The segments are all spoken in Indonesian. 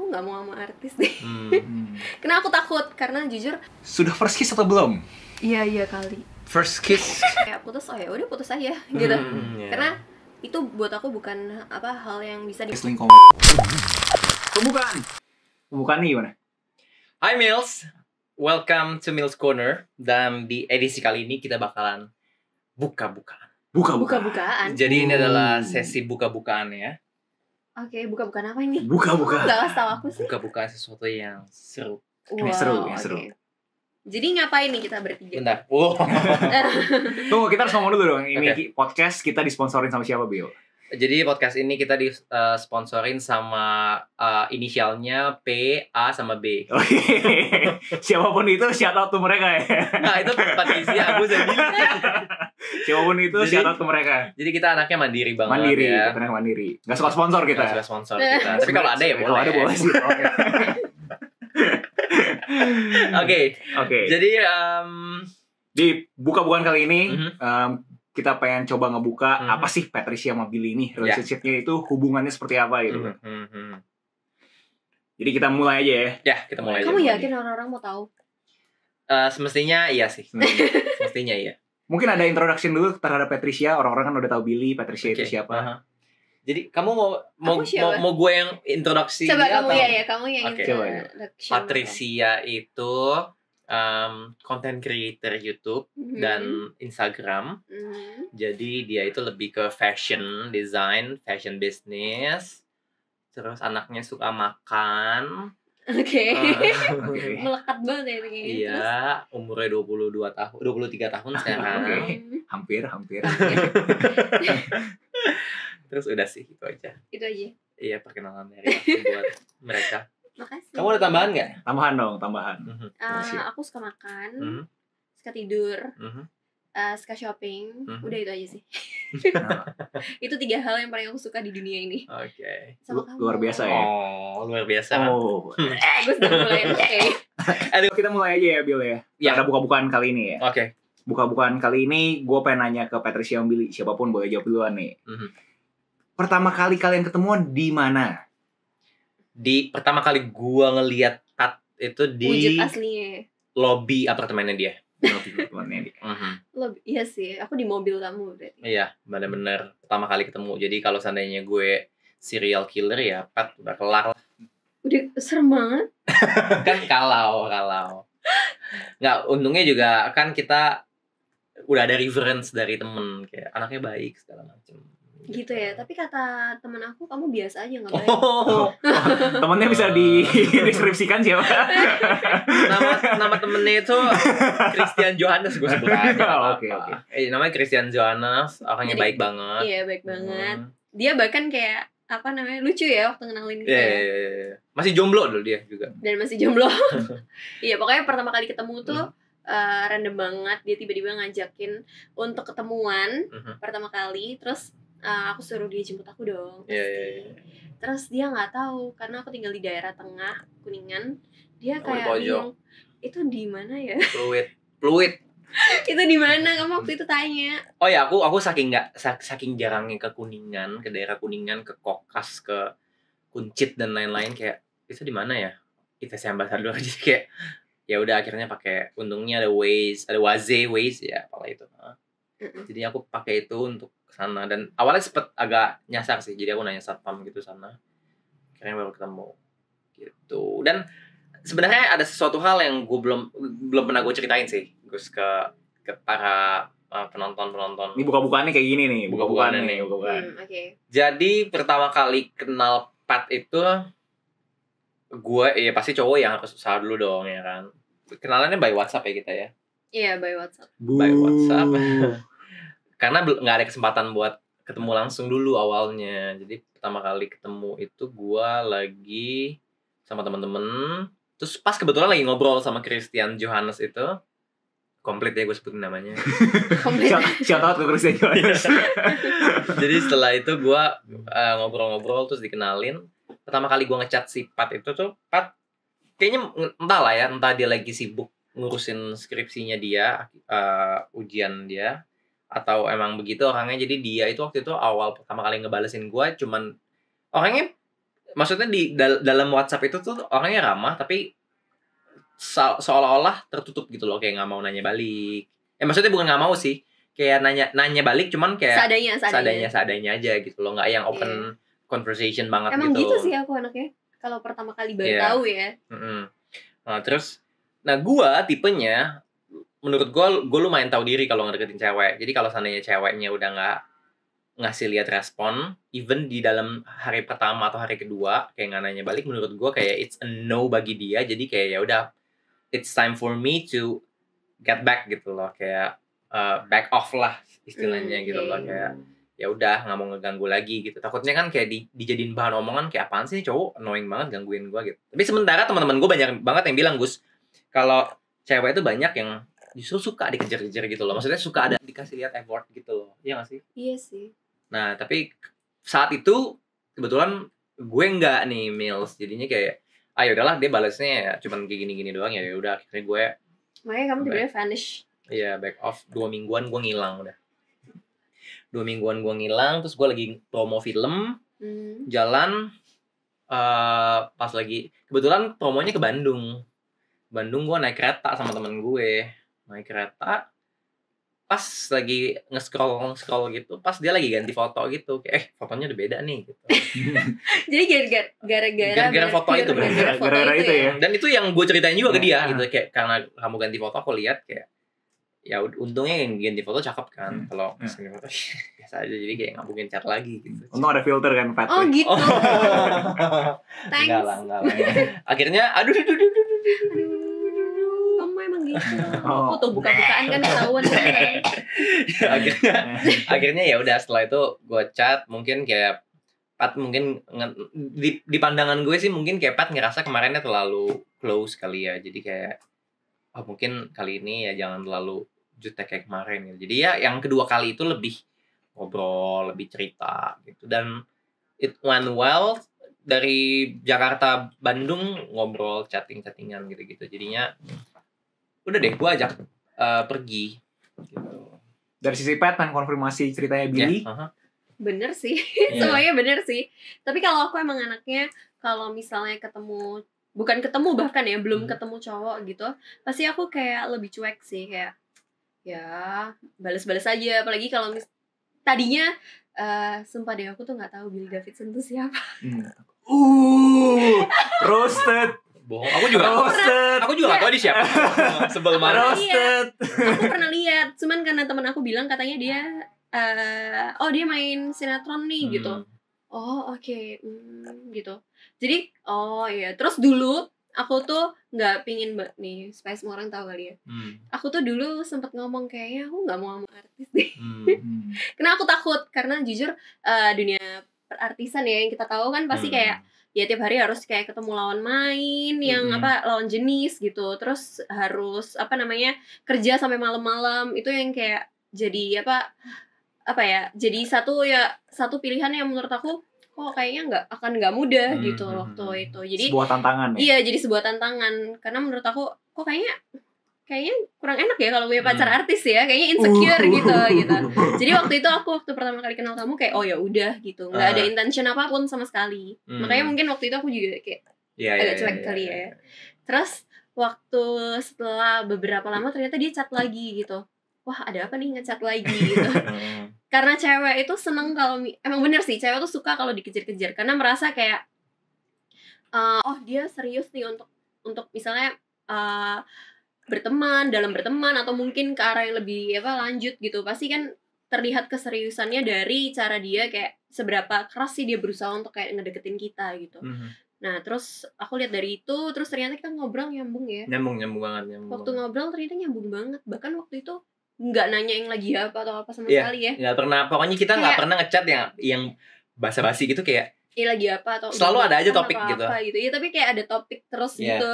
aku nggak mau sama artis deh Hmm. Hmm. karena aku takut karena jujur Sudah first kiss atau belum? iya iya kali First kiss. kayak putus oh ya udah putus aja gitu Hmm, iya. karena itu buat aku bukan apa hal yang bisa di Selingkuh. Pembukaan. Pembukaan nih gimana? Hi Mills, welcome to Mills Corner. Dan di edisi kali ini kita bakalan buka-bukaan. Buka buka-bukaan Jadi ini adalah sesi buka-bukaan ya. Oke buka-bukaan apa ini Buka buka. nggak kasih tahu aku sih Buka-bukaan sesuatu yang seru. Yang seru, yang seru. jadi ngapain nih kita bertiga Bentar. Wow. Tunggu kita harus ngomong dulu dong. Ini ki- podcast kita disponsorin sama siapa Bio? Jadi podcast ini kita disponsorin sama uh, inisialnya P, A sama B. Oke. Siapa pun itu shout out to mereka ya. Nah itu Patricia, aku jadi. Siapa pun itu Jadi- shout out to mereka. Jadi kita anaknya mandiri banget Mandiri, ya. kita anak mandiri. Gak suka sponsor kita. Kita sudah sponsor kita. Tapi kalau ada ya boleh. Kalau ada boleh sih. Oke. Oke. Oke. Jadi um, Di buka-bukaan kali ini Mhm. em, kita pengen coba ngebuka Mhm. apa sih Patricia sama Billy ini Ya. relationship-nya itu hubungannya seperti apa gitu. hmm, hmm, hmm. Jadi kita mulai aja ya. ya kita mulai. kamu aja. yakin orang-orang mau tahu Eh, semestinya iya sih. semestinya iya. Mungkin ada introduction dulu terhadap Patricia. Orang-orang kan udah tahu Billy, Patricia Oke, itu siapa. aha. Jadi kamu mau mau mau, mau gue yang introduksi coba dia kamu atau- ya ya kamu yang Oke. Coba, introduction Patricia itu um, content creator YouTube Mhm. dan Instagram. Mhm. Jadi dia itu lebih ke fashion design, fashion business. Terus anaknya suka makan. oke Eh, Oke. melekat banget ya ini iya, umurnya 22 tahun, 23 tahun sekarang. Hmm, Hampir, hampir. Terus udah sih itu aja. itu aja Iya, perkenalan dari aku buat mereka. Makasih Kamu ada tambahan nggak? Tambahan dong, tambahan. Makasih. aku suka makan mhm, suka tidur mhm. ah, suka shopping Mhm. udah itu aja sih Nah, itu tiga hal yang paling aku suka di dunia ini Oke. sama Lu- kamu luar biasa ya. Oh, luar biasa. oh. bagus udah mulai oke Kita mulai aja ya, Bill ya. Ya. Ada buka-bukaan kali ini ya. Oke. Buka-bukaan kali ini gue pengen nanya ke Patricia sama Billy. Siapa pun boleh jawab duluan nih. Mhm. Pertama kali kalian ketemuan di mana? Di pertama kali gua ngeliat Pat itu di wujud aslinya lobby apartemennya dia. Temennya di- Mhm. lo iya sih aku di mobil kamu berarti Iya, bener-bener pertama kali ketemu. Jadi kalau seandainya gue serial killer ya Pat udah kelar lah. udah serem banget kan kalau kalau nggak untungnya juga kan kita udah ada reference dari temen kayak anaknya baik segala macem gitu ya tapi kata temen aku kamu biasa aja nggak baik oh Temennya bisa dideskripsikan siapa? nama nama temennya itu Christian Johannes gue sebut aja Oh, oke, oke. eh namanya Christian Johannes orangnya Jadi, baik banget iya baik banget Hmm. dia bahkan kayak apa namanya lucu ya waktu ngenalin kita Iya, ya. iya, iya, iya. masih jomblo dulu dia juga dan masih jomblo iya pokoknya pertama kali ketemu tuh eh, random banget dia tiba-tiba ngajakin untuk ketemuan Mhm. pertama kali terus eh, aku suruh dia jemput aku dong Iya, pasti. iya, iya. terus dia nggak tahu karena aku tinggal di daerah tengah kuningan dia Oh, di kayak pojok. bingung itu di mana ya fluid fluid itu di mana kamu waktu itu tanya Oh ya, aku aku saking nggak sak- saking jarangnya ke Kuningan, ke daerah Kuningan, ke Kokas, ke Kuncit dan lain-lain kayak itu di mana ya? ITC Ambassador jadi kayak ya udah akhirnya pakai untungnya ada Waze, ada Waze, Waze ya apalah itu. Nah. Jadi aku pakai itu untuk sana dan awalnya sempet agak nyasar sih. Jadi aku nanya satpam gitu sana. Akhirnya baru ketemu gitu. Dan sebenarnya ada sesuatu hal yang gue belum belum pernah gue ceritain sih, Gus ke ke para uh, penonton-penonton. Ini buka-bukaannya kayak gini nih, Buka-bukaannya buka-bukaannya nih. nih, buka-bukaan. Hmm, oke Jadi pertama kali kenal Pat itu gue ya pasti cowok yang harus usaha dulu dong ya kan. Kenalannya by WhatsApp ya kita ya. iya by WhatsApp By. WhatsApp. Karena nggak ada kesempatan buat ketemu langsung dulu awalnya. Jadi pertama kali ketemu itu gue lagi sama temen-temen. Terus pas kebetulan lagi ngobrol sama Christian Johannes itu. Komplit ya gue sebutin namanya. komplit Shout, shout out ke Christian Johannes. Jadi setelah itu gue uh, ngobrol-ngobrol terus dikenalin. Pertama kali gue ngechat si Pat itu tuh Pat kayaknya entah lah ya entah dia lagi sibuk ngurusin skripsinya dia uh, ujian dia atau emang begitu orangnya jadi dia itu waktu itu awal pertama kali ngebalesin gue cuman orangnya maksudnya di dal- dalam WhatsApp itu tuh orangnya ramah tapi se- seolah-olah tertutup gitu loh kayak nggak mau nanya balik. Eh maksudnya bukan nggak mau sih, kayak nanya nanya balik cuman kayak seadanya seadanya, seadanya seadanya aja gitu loh, nggak yang open conversation banget emang gitu. gitu sih aku anaknya kalau pertama kali baru Iya. tahu ya Mm-mm. Nah terus, nah gua tipenya, menurut gua gua lumayan tahu diri kalau ngedeketin cewek. Jadi kalau seandainya ceweknya udah nggak ngasih lihat respon, even di dalam hari pertama atau hari kedua kayak nggak nanya balik, menurut gua kayak it's a no bagi dia. Jadi kayak ya udah, it's time for me to get back gitu loh, kayak uh, back off lah istilahnya Hmm, gitu loh. kayak ya udah nggak mau ngeganggu lagi gitu. Takutnya kan kayak di, dijadiin bahan omongan kayak apaan sih cowok? Annoying banget gangguin gua gitu. Tapi sementara teman-teman gue banyak banget yang bilang Gus kalau cewek itu banyak yang justru suka dikejar-kejar gitu loh. Maksudnya suka ada dikasih lihat effort gitu loh. Iya gak sih? Iya sih. Nah tapi saat itu kebetulan gue nggak nih Mills. Jadinya kayak ah ya udahlah dia balasnya ya cuman kayak gini-gini doang ya. Udah akhirnya gue makanya kamu tiba-tiba vanish. Iya back off. Dua mingguan gue ngilang udah. Dua mingguan gue ngilang terus gue lagi promo film. Hmm. jalan eh pas lagi kebetulan promonya ke Bandung. Bandung gue naik kereta sama temen gue naik kereta pas lagi nge-scroll scroll gitu pas dia lagi ganti foto gitu kayak eh fotonya udah beda nih gitu jadi gara-gara gara-gara foto itu, gara-gara itu itu ya ya. dan itu yang gue ceritain juga ke dia Nah. gitu kayak karena kamu ganti foto aku lihat kayak ya untungnya yang ganti foto cakep kan Hmm. kalau Hmm. ganti foto biasa aja jadi kayak nggak mungkin chat lagi gitu Untung ada filter kan Pat. oh gitu thanks enggak lah enggak lah akhirnya aduh aduh, aduh, aduh, aduh, aduh. Aduh, gitu Oh. aku tuh buka-bukaan kan ketahuan kan. Akhirnya akhirnya ya udah setelah itu gue chat mungkin kayak Pat mungkin di, di pandangan gue sih mungkin kayak Pat ngerasa kemarinnya terlalu close kali ya. Jadi kayak oh mungkin kali ini ya jangan terlalu jutek kayak kemarin. Gitu. jadi ya yang kedua kali itu lebih ngobrol lebih cerita gitu. Dan it went well. Dari Jakarta Bandung ngobrol chatting chattingan gitu gitu jadinya udah deh gue ajak eh, pergi gitu Dari sisi Pat pengen konfirmasi ceritanya Billy. Ya, aha. bener sih Iya. semuanya bener sih tapi kalau aku emang anaknya kalau misalnya ketemu bukan ketemu bahkan ya belum Hmm. ketemu cowok gitu pasti aku kayak lebih cuek sih kayak ya balas-balas aja apalagi kalau mis tadinya eh sumpah deh aku tuh nggak tahu Billy Davidson tuh siapa Hmm. Uh, roasted, bohong aku juga roasted, aku juga gak tahu dia siapa sebel banget roasted. aku pernah lihat cuman karena teman aku bilang katanya dia eh oh dia main sinetron nih Hmm. gitu oh oke hmm, gitu jadi oh iya terus dulu aku tuh nggak pingin mbak nih supaya semua orang tahu kali ya Hmm. aku tuh dulu sempet ngomong kayaknya aku nggak mau sama artis deh Hmm. Karena aku takut karena jujur eh, dunia perartisan ya yang kita tahu kan pasti Hmm. kayak ya tiap hari harus kayak ketemu lawan main yang Mm-mm. apa lawan jenis gitu terus harus apa namanya kerja sampai malam-malam itu yang kayak jadi apa apa ya jadi satu ya satu pilihan yang menurut aku kok kayaknya nggak akan nggak mudah Hmm, gitu hmm, waktu hmm. itu jadi Sebuah tantangan ya. iya jadi sebuah tantangan karena menurut aku kok kayaknya kayaknya kurang enak ya kalau punya pacar Hmm. artis ya kayaknya insecure Uh. gitu gitu jadi waktu itu aku waktu pertama kali kenal kamu kayak oh ya udah gitu nggak ada Ah. intention apa pun sama sekali Hmm. makanya mungkin waktu itu aku juga kayak Iya, agak iya, cuek iya, kali iya. ya. terus waktu setelah beberapa lama ternyata dia chat lagi gitu wah ada apa nih ngechat lagi gitu karena cewek itu seneng kalau emang bener sih cewek tuh suka kalau dikejar-kejar karena merasa kayak eh, oh dia serius nih untuk untuk misalnya eh, berteman dalam berteman atau mungkin ke arah yang lebih apa lanjut gitu pasti kan terlihat keseriusannya dari cara dia kayak seberapa keras sih dia berusaha untuk kayak ngedeketin kita gitu Hmm. nah terus aku lihat dari itu terus ternyata kita ngobrol nyambung ya nyambung nyambung banget nyambung waktu banget. ngobrol ternyata nyambung banget bahkan waktu itu nggak nanya yang lagi apa atau apa sama Iya. sekali ya nggak pernah pokoknya kita nggak pernah ngechat yang yang basa-basi gitu kayak Iya lagi apa atau Selalu ada aja topik apa gitu. apa gitu. Ya tapi kayak ada topik terus Iya. gitu.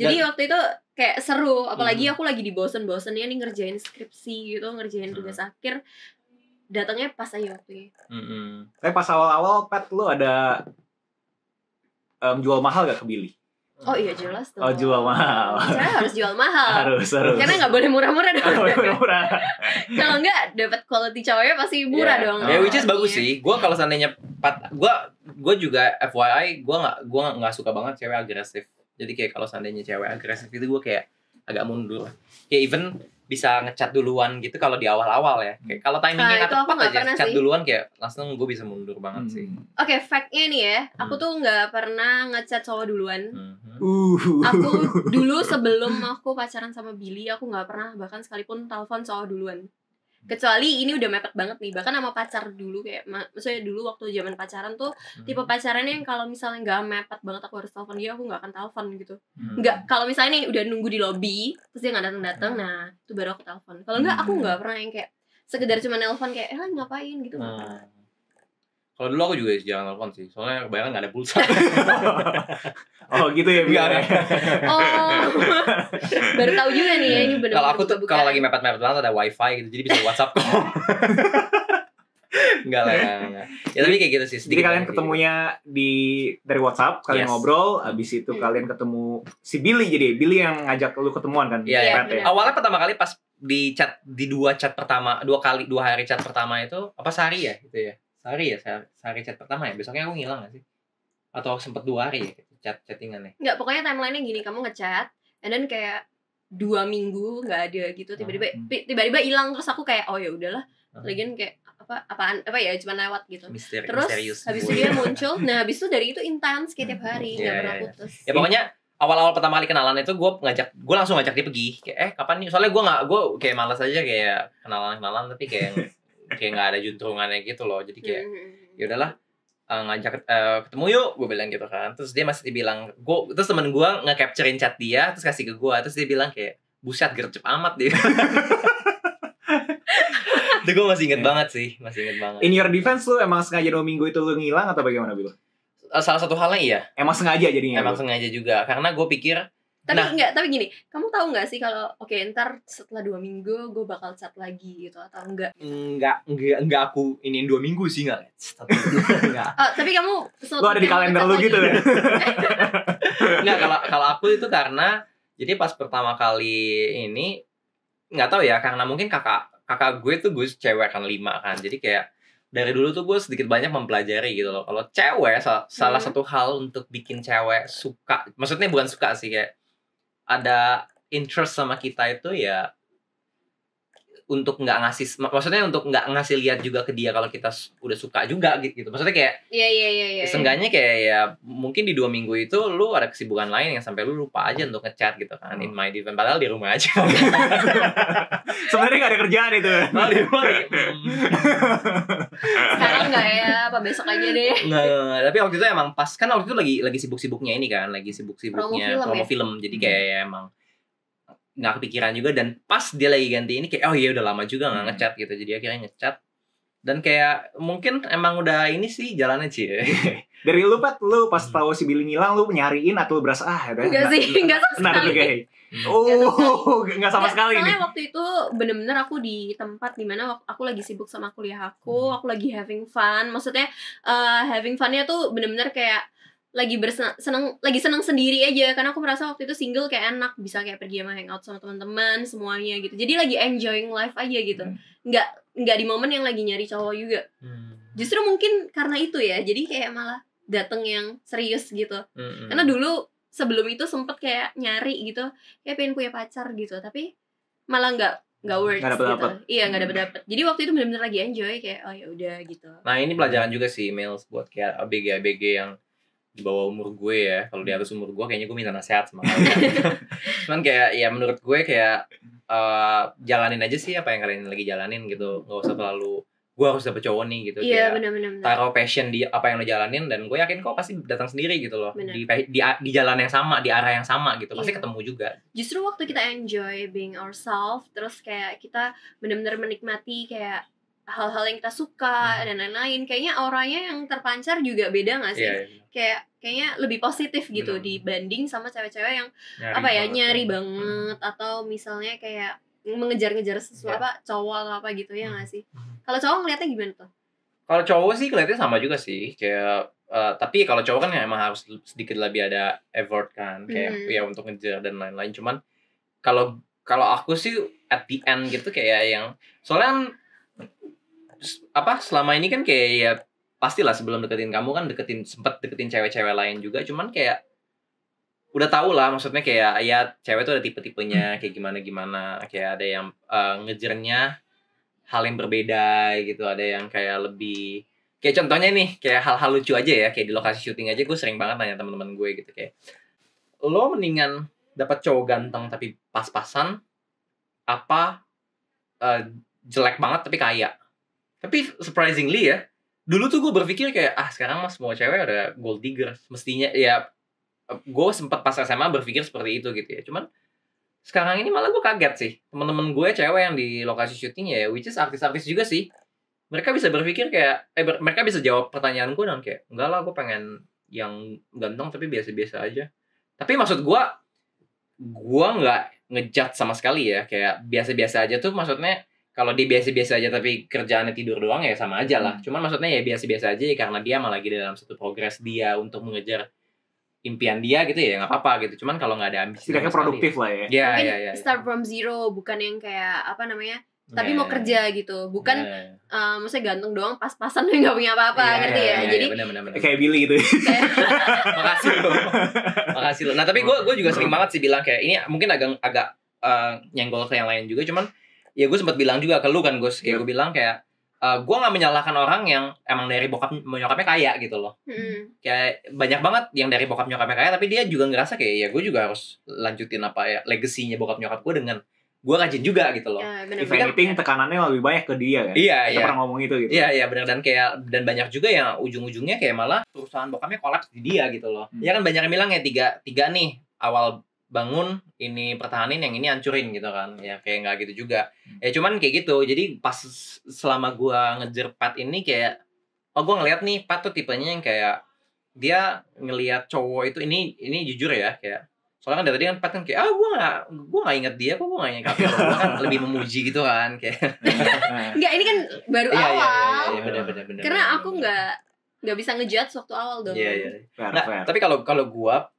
Jadi waktu itu kayak seru, apalagi Hmm. aku lagi di bosen-bosennya nih ngerjain skripsi gitu, ngerjain Hmm. tugas akhir. Datangnya pas aja waktunya. mm-mm. Tapi pas awal-awal Pat lu ada em, jual mahal gak ke Billy? Oh iya jelas tuh. Oh, jual mahal. Saya harus jual mahal. Harus, harus. Karena nggak boleh murah-murah dong. murah. Kalau nggak dapat quality cowoknya pasti murah Iya. dong. ya which is Iya. bagus sih gue kalau seandainya pat gue gue juga FYI gue nggak gue nggak suka banget cewek agresif jadi kayak kalau seandainya cewek agresif itu gue kayak agak mundur kayak even bisa ngechat duluan gitu kalau di awal-awal ya kayak kalau timingnya Ah, nggak tepat nggak aja chat sih. duluan kayak langsung gue bisa mundur banget sih Hmm. Oke, fact-nya nih ya, aku Hmm. tuh nggak pernah ngechat cowok duluan. Uh. Aku dulu sebelum aku pacaran sama Billy, aku nggak pernah bahkan sekalipun telepon cowok duluan. Kecuali ini udah mepet banget nih, bahkan sama pacar dulu kayak, ma- maksudnya dulu waktu zaman pacaran tuh tipe pacarannya yang kalau misalnya nggak mepet banget aku harus telepon dia, aku nggak akan telepon gitu. Mhm. Nggak, kalau misalnya nih udah nunggu di lobby, terus dia nggak datang datang, nah itu baru aku telepon. Kalau nggak, aku Hmm. nggak pernah yang kayak sekedar cuma nelpon kayak, eh ngapain gitu. Hmm. Kalau dulu aku juga jangan telepon sih, soalnya kebanyakan nggak ada pulsa. oh gitu ya Bil? enggak. Oh, baru tahu juga nih ya ini benar. Kalau aku tuh kalau lagi mepet-mepet banget ada wifi gitu, jadi bisa WhatsApp kok. Enggak lah, enggak, enggak. Ya tapi kayak gitu sih. Jadi kalian ketemunya di dari WhatsApp, kalian Yes. ngobrol, habis itu Hmm. kalian ketemu si Billy jadi Billy yang ngajak lu ketemuan kan? Iya, iya, Pat, ya? benar. awalnya pertama kali pas di chat di dua chat pertama dua kali dua hari chat pertama itu apa sehari ya gitu ya sehari ya sehari, sehari chat pertama ya besoknya aku ngilang gak sih atau sempet dua hari ya chat chattingannya Nggak, pokoknya timelinenya gini, kamu ngechat, and then kayak dua minggu nggak ada gitu, tiba-tiba Hmm. tiba-tiba hilang terus aku kayak oh ya udahlah, Hmm. lagian kayak apa apaan apa ya cuma lewat gitu. misteri Terus misterius habis itu dia muncul, nah habis itu dari itu intens kayak tiap hari Iya, nggak pernah iya, iya. putus. ya pokoknya awal-awal pertama kali kenalan itu gue ngajak gue langsung ngajak dia pergi kayak eh kapan nih soalnya gue nggak gue kayak malas aja kayak kenalan kenalan tapi kayak kayak nggak ada juntrungannya gitu loh jadi kayak Hmm. ya udahlah eh, ngajak eh, ketemu yuk gue bilang gitu kan terus dia masih bilang gue terus temen gue nge-capturein chat dia terus kasih ke gue terus dia bilang kayak buset gercep amat dia itu gue masih inget banget sih masih inget banget In your defense lu emang sengaja dua minggu itu lu ngilang atau bagaimana Bil? Eh, salah satu halnya iya Emang sengaja jadinya? emang lu? sengaja juga karena gue pikir Tapi Nah. enggak, tapi gini, kamu tahu nggak sih kalau oke ntar setelah dua minggu gue bakal chat lagi gitu atau enggak? enggak enggak enggak aku ini dua minggu sih enggak enggak Oh, tapi kamu Lu ada di kalender lu gitu ya? enggak kalau kalau aku itu karena jadi pas pertama kali ini nggak tahu ya karena mungkin kakak kakak gue tuh gue cewek kan lima kan jadi kayak dari dulu tuh gue sedikit banyak mempelajari gitu loh kalau cewek sa- salah Hmm. satu hal untuk bikin cewek suka maksudnya bukan suka sih kayak ada interest sama kita itu ya untuk nggak ngasih mak- maksudnya untuk nggak ngasih lihat juga ke dia kalau kita udah suka juga gitu maksudnya kayak Iya iya iya iya. Seenggaknya kayak ya mungkin di dua minggu itu lu ada kesibukan lain yang sampai lu lupa aja untuk ngechat gitu kan in my defense padahal di rumah aja Sebenarnya gak ada kerjaan itu. padahal di rumah hmm. Sekarang enggak ya, apa besok aja deh. Nggak, nggak, nggak. tapi waktu itu emang pas kan waktu itu lagi lagi sibuk-sibuknya ini kan lagi sibuk-sibuknya Promo film promo ya? film jadi kayak ya emang nggak kepikiran juga dan pas dia lagi ganti ini kayak oh iya udah lama juga nggak Hmm. ngechat gitu jadi akhirnya ngechat dan kayak mungkin emang udah ini sih jalannya sih Dari lu Pat, lu pas Hmm. tahu si Billy ngilang lu nyariin atau lu berasa ah udah. Enggak sih, enggak sama sekali. Oh, sama sekali. Soalnya waktu itu bener-bener aku di tempat di mana aku lagi sibuk sama kuliah aku, Hmm. aku lagi having fun. Maksudnya eh, having funnya tuh bener-bener kayak lagi bersenang lagi seneng sendiri aja. Karena aku merasa waktu itu single kayak enak bisa kayak pergi sama hangout sama teman-teman semuanya gitu. Jadi lagi enjoying life aja gitu. Hmm. nggak nggak di momen yang lagi nyari cowok juga. Hmm. justru mungkin karena itu ya. Jadi kayak malah dateng yang serius gitu. Hmm. karena dulu sebelum itu sempet kayak nyari gitu. Kayak pengen punya pacar gitu. Tapi malah nggak nggak works Nggak dapet-dapet. gitu. iya nggak dapet dapet jadi waktu itu benar-benar lagi enjoy kayak oh ya udah gitu. Nah ini pelajaran juga sih emails buat kayak ABG ABG yang di bawah umur gue ya. Kalau di atas umur gue kayaknya gue minta nasihat sama kalian. Cuman kayak ya menurut gue kayak eh, jalanin aja sih apa yang kalian lagi jalanin gitu. Gak usah terlalu gue harus dapet cowok nih gitu. iya Kayak benar-benar taruh passion di apa yang lo jalanin dan gue yakin kok pasti datang sendiri gitu loh. Bener. Di, di di jalan yang sama, di arah yang sama gitu. Pasti Iya. ketemu juga. justru waktu kita enjoy being ourselves terus kayak kita benar-benar menikmati kayak hal-hal yang kita suka Hmm. dan lain-lain kayaknya auranya yang terpancar juga beda gak sih Iya. kayak kayaknya lebih positif gitu Bener. dibanding sama cewek-cewek yang nyari apa ya banget nyari kan. banget atau misalnya kayak mengejar-ngejar sesuatu Iya. apa cowok atau apa gitu ya Hmm. nggak sih Hmm. kalau cowok ngeliatnya gimana tuh Kalau cowok sih kelihatannya sama juga sih, kayak eh, tapi kalau cowok kan ya emang harus sedikit lebih ada effort kan, kayak Hmm. ya untuk ngejar dan lain-lain. Cuman kalau kalau aku sih at the end gitu kayak yang soalnya kan, apa selama ini kan kayak ya pastilah sebelum deketin kamu kan deketin sempet deketin cewek-cewek lain juga cuman kayak udah tau lah maksudnya kayak ya cewek tuh ada tipe-tipenya kayak gimana gimana kayak ada yang eh, ngejernya hal yang berbeda gitu ada yang kayak lebih kayak contohnya nih kayak hal-hal lucu aja ya kayak di lokasi syuting aja gue sering banget nanya teman-teman gue gitu kayak lo mendingan dapat cowok ganteng tapi pas-pasan apa eh, jelek banget tapi kaya tapi surprisingly ya dulu tuh gue berpikir kayak ah sekarang mas semua cewek ada gold digger. Mestinya ya gue sempat pas SMA berpikir seperti itu gitu ya. Cuman sekarang ini malah gue kaget sih. Teman-teman gue cewek yang di lokasi syuting ya which is artis-artis juga sih. Mereka bisa berpikir kayak eh ber- mereka bisa jawab pertanyaan gue dan kayak enggak lah gue pengen yang ganteng tapi biasa-biasa aja. Tapi maksud gue gue nggak ngejat sama sekali ya. Kayak biasa-biasa aja tuh maksudnya kalau dia biasa-biasa aja tapi kerjaannya tidur doang ya sama aja lah. Cuman maksudnya ya biasa-biasa aja ya karena dia malah lagi dalam satu progres dia untuk mengejar impian dia gitu ya nggak apa-apa gitu. Cuman kalau nggak ada ambisi Setidaknya sekali- produktif lah ya. Iya, iya, iya. start from zero bukan yang kayak apa namanya tapi Iya, mau iya, kerja gitu bukan iya. eh, maksudnya gantung doang pas-pasan nggak punya apa-apa Iya, ngerti iya, ya iya, jadi benar, benar, benar. Kayak Billy gitu. makasih lo makasih lo nah tapi gue gue juga sering banget sih bilang kayak ini mungkin agak agak eh, nyenggol ke yang lain juga cuman ya gue sempat bilang juga ke lu kan Gus kayak Yep. gue bilang kayak eh, gue nggak menyalahkan orang yang emang dari bokap nyokapnya kaya gitu loh hmm, kayak banyak banget yang dari bokap nyokapnya kaya tapi dia juga ngerasa kayak ya gue juga harus lanjutin apa ya legasinya bokap nyokap gue dengan gue rajin juga gitu loh ya, If benar-benar anything, tekanannya lebih banyak ke dia kan. iya Kita iya pernah ngomong itu gitu. Iya iya benar dan kayak dan banyak juga yang ujung-ujungnya kayak malah perusahaan bokapnya kolaps di dia gitu loh. Hmm. Ya kan banyak yang bilang ya tiga tiga nih awal bangun ini pertahanin yang ini hancurin gitu kan. Ya kayak nggak gitu juga. Hmm. Ya cuman kayak gitu. Jadi pas selama gua ngejer Pat ini kayak oh gua ngeliat nih Pat tuh tipenya yang kayak dia ngelihat cowok itu ini ini jujur ya kayak soalnya kan dari tadi kan Pat kan kayak ah gua nggak gua nggak inget dia kok gua nggak inget dia Gua kan lebih memuji gitu kan kayak Enggak, ini kan baru iya iya awal. iya iya benar benar benar Karena benar, aku nggak nggak bisa ngejudge waktu awal dong. Iya iya. fair, Nah, fair. tapi kalau kalau gua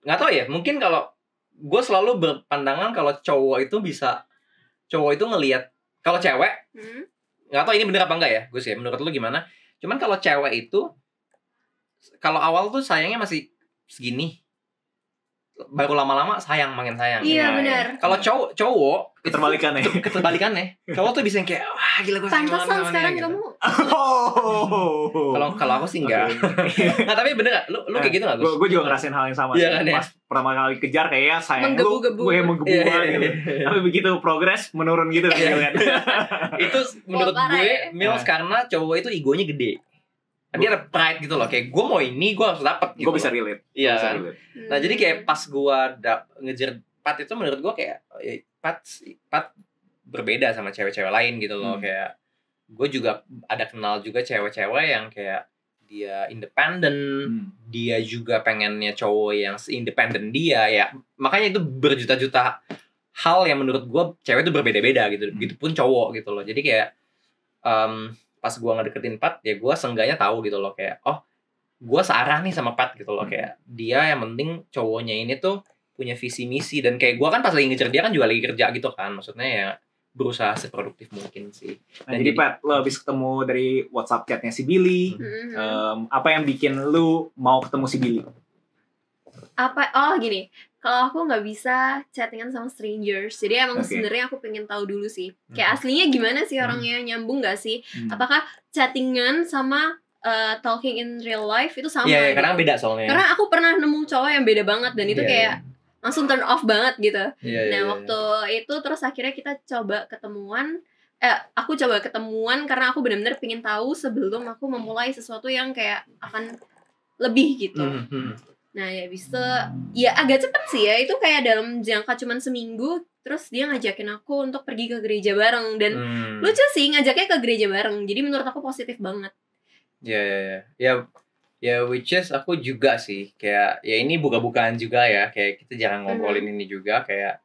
nggak tahu ya, mungkin kalau gua selalu berpandangan kalau cowok itu bisa cowok itu ngelihat kalau cewek Hmm? nggak tahu ini bener apa enggak ya, Gus ya. Menurut lu gimana? Cuman kalau cewek itu kalau awal tuh sayangnya masih segini. Baru lama-lama sayang makin sayang. Iya Iya, benar. Kalau cowok cowok itu Keterbalikan ya. keterbalikannya. Cowok tuh bisa yang kayak wah gila gue sayang banget sekarang dia," gitu. kamu Oh. Kalau kalau aku sih enggak. nah, tapi bener gak? Lu lu kayak gitu gak, Gus? Gue juga ngerasain hal yang sama. Iya sih. kan, ya? Pas pertama kali kejar kayaknya sayang lu, Menggebu-gebu. gue menggebu Iya, iya, gitu. iya. Tapi begitu progres menurun gitu kan. Iya. kan. itu menurut gue ya. Mills Nah. karena cowok itu egonya gede dia ada pride gitu loh kayak gue mau ini gue harus dapat gitu Gue bisa relate. iya Bisa kan relate. nah jadi kayak pas gue ngejar Pat itu menurut gue kayak ya, Pat Pat berbeda sama cewek-cewek lain gitu loh Hmm. kayak gue juga ada kenal juga cewek-cewek yang kayak dia independen Hmm. dia juga pengennya cowok yang independen dia ya makanya itu berjuta-juta hal yang menurut gue cewek itu berbeda-beda gitu Hmm. begitupun cowok gitu loh jadi kayak em, pas gue ngedeketin Pat ya gue seenggaknya tahu gitu loh kayak oh gue searah nih sama Pat gitu loh Hmm. kayak dia yang penting cowoknya ini tuh punya visi misi dan kayak gue kan pas lagi ngejar dia kan juga lagi kerja gitu kan maksudnya ya berusaha seproduktif mungkin sih Nah, Dan jadi jadi- Pat, lo habis ketemu dari WhatsApp chatnya si Billy. Hmm. Em, apa yang bikin lu mau ketemu si Billy? apa oh gini kalau aku nggak bisa chattingan sama strangers jadi emang Oke. sebenarnya aku pengen tahu dulu sih Hmm. kayak aslinya gimana sih orangnya nyambung nggak sih Hmm. apakah chattingan sama uh, talking in real life itu sama iya gitu? kadang beda soalnya karena aku pernah nemu cowok yang beda banget dan itu Iya, kayak langsung turn off banget gitu Iya, iya, nah iya. waktu itu terus akhirnya kita coba ketemuan eh aku coba ketemuan karena aku benar-benar pengen tahu sebelum aku memulai sesuatu yang kayak akan lebih gitu Hmm, hmm. Nah ya bisa ya agak cepet sih ya itu kayak dalam jangka cuman seminggu terus dia ngajakin aku untuk pergi ke gereja bareng dan Hmm. lucu sih ngajaknya ke gereja bareng jadi menurut aku positif banget. Ya, ya, ya. Ya, ya which is aku juga sih. Kayak, ya ini buka-bukaan juga ya. Kayak kita jarang ngobrolin Hmm. ini juga. Kayak,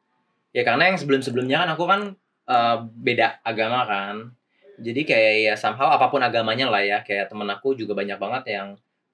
ya karena yang sebelum-sebelumnya kan aku kan eh, beda agama kan. Jadi kayak ya somehow apa pun agamanya lah ya. Kayak temen aku juga banyak banget yang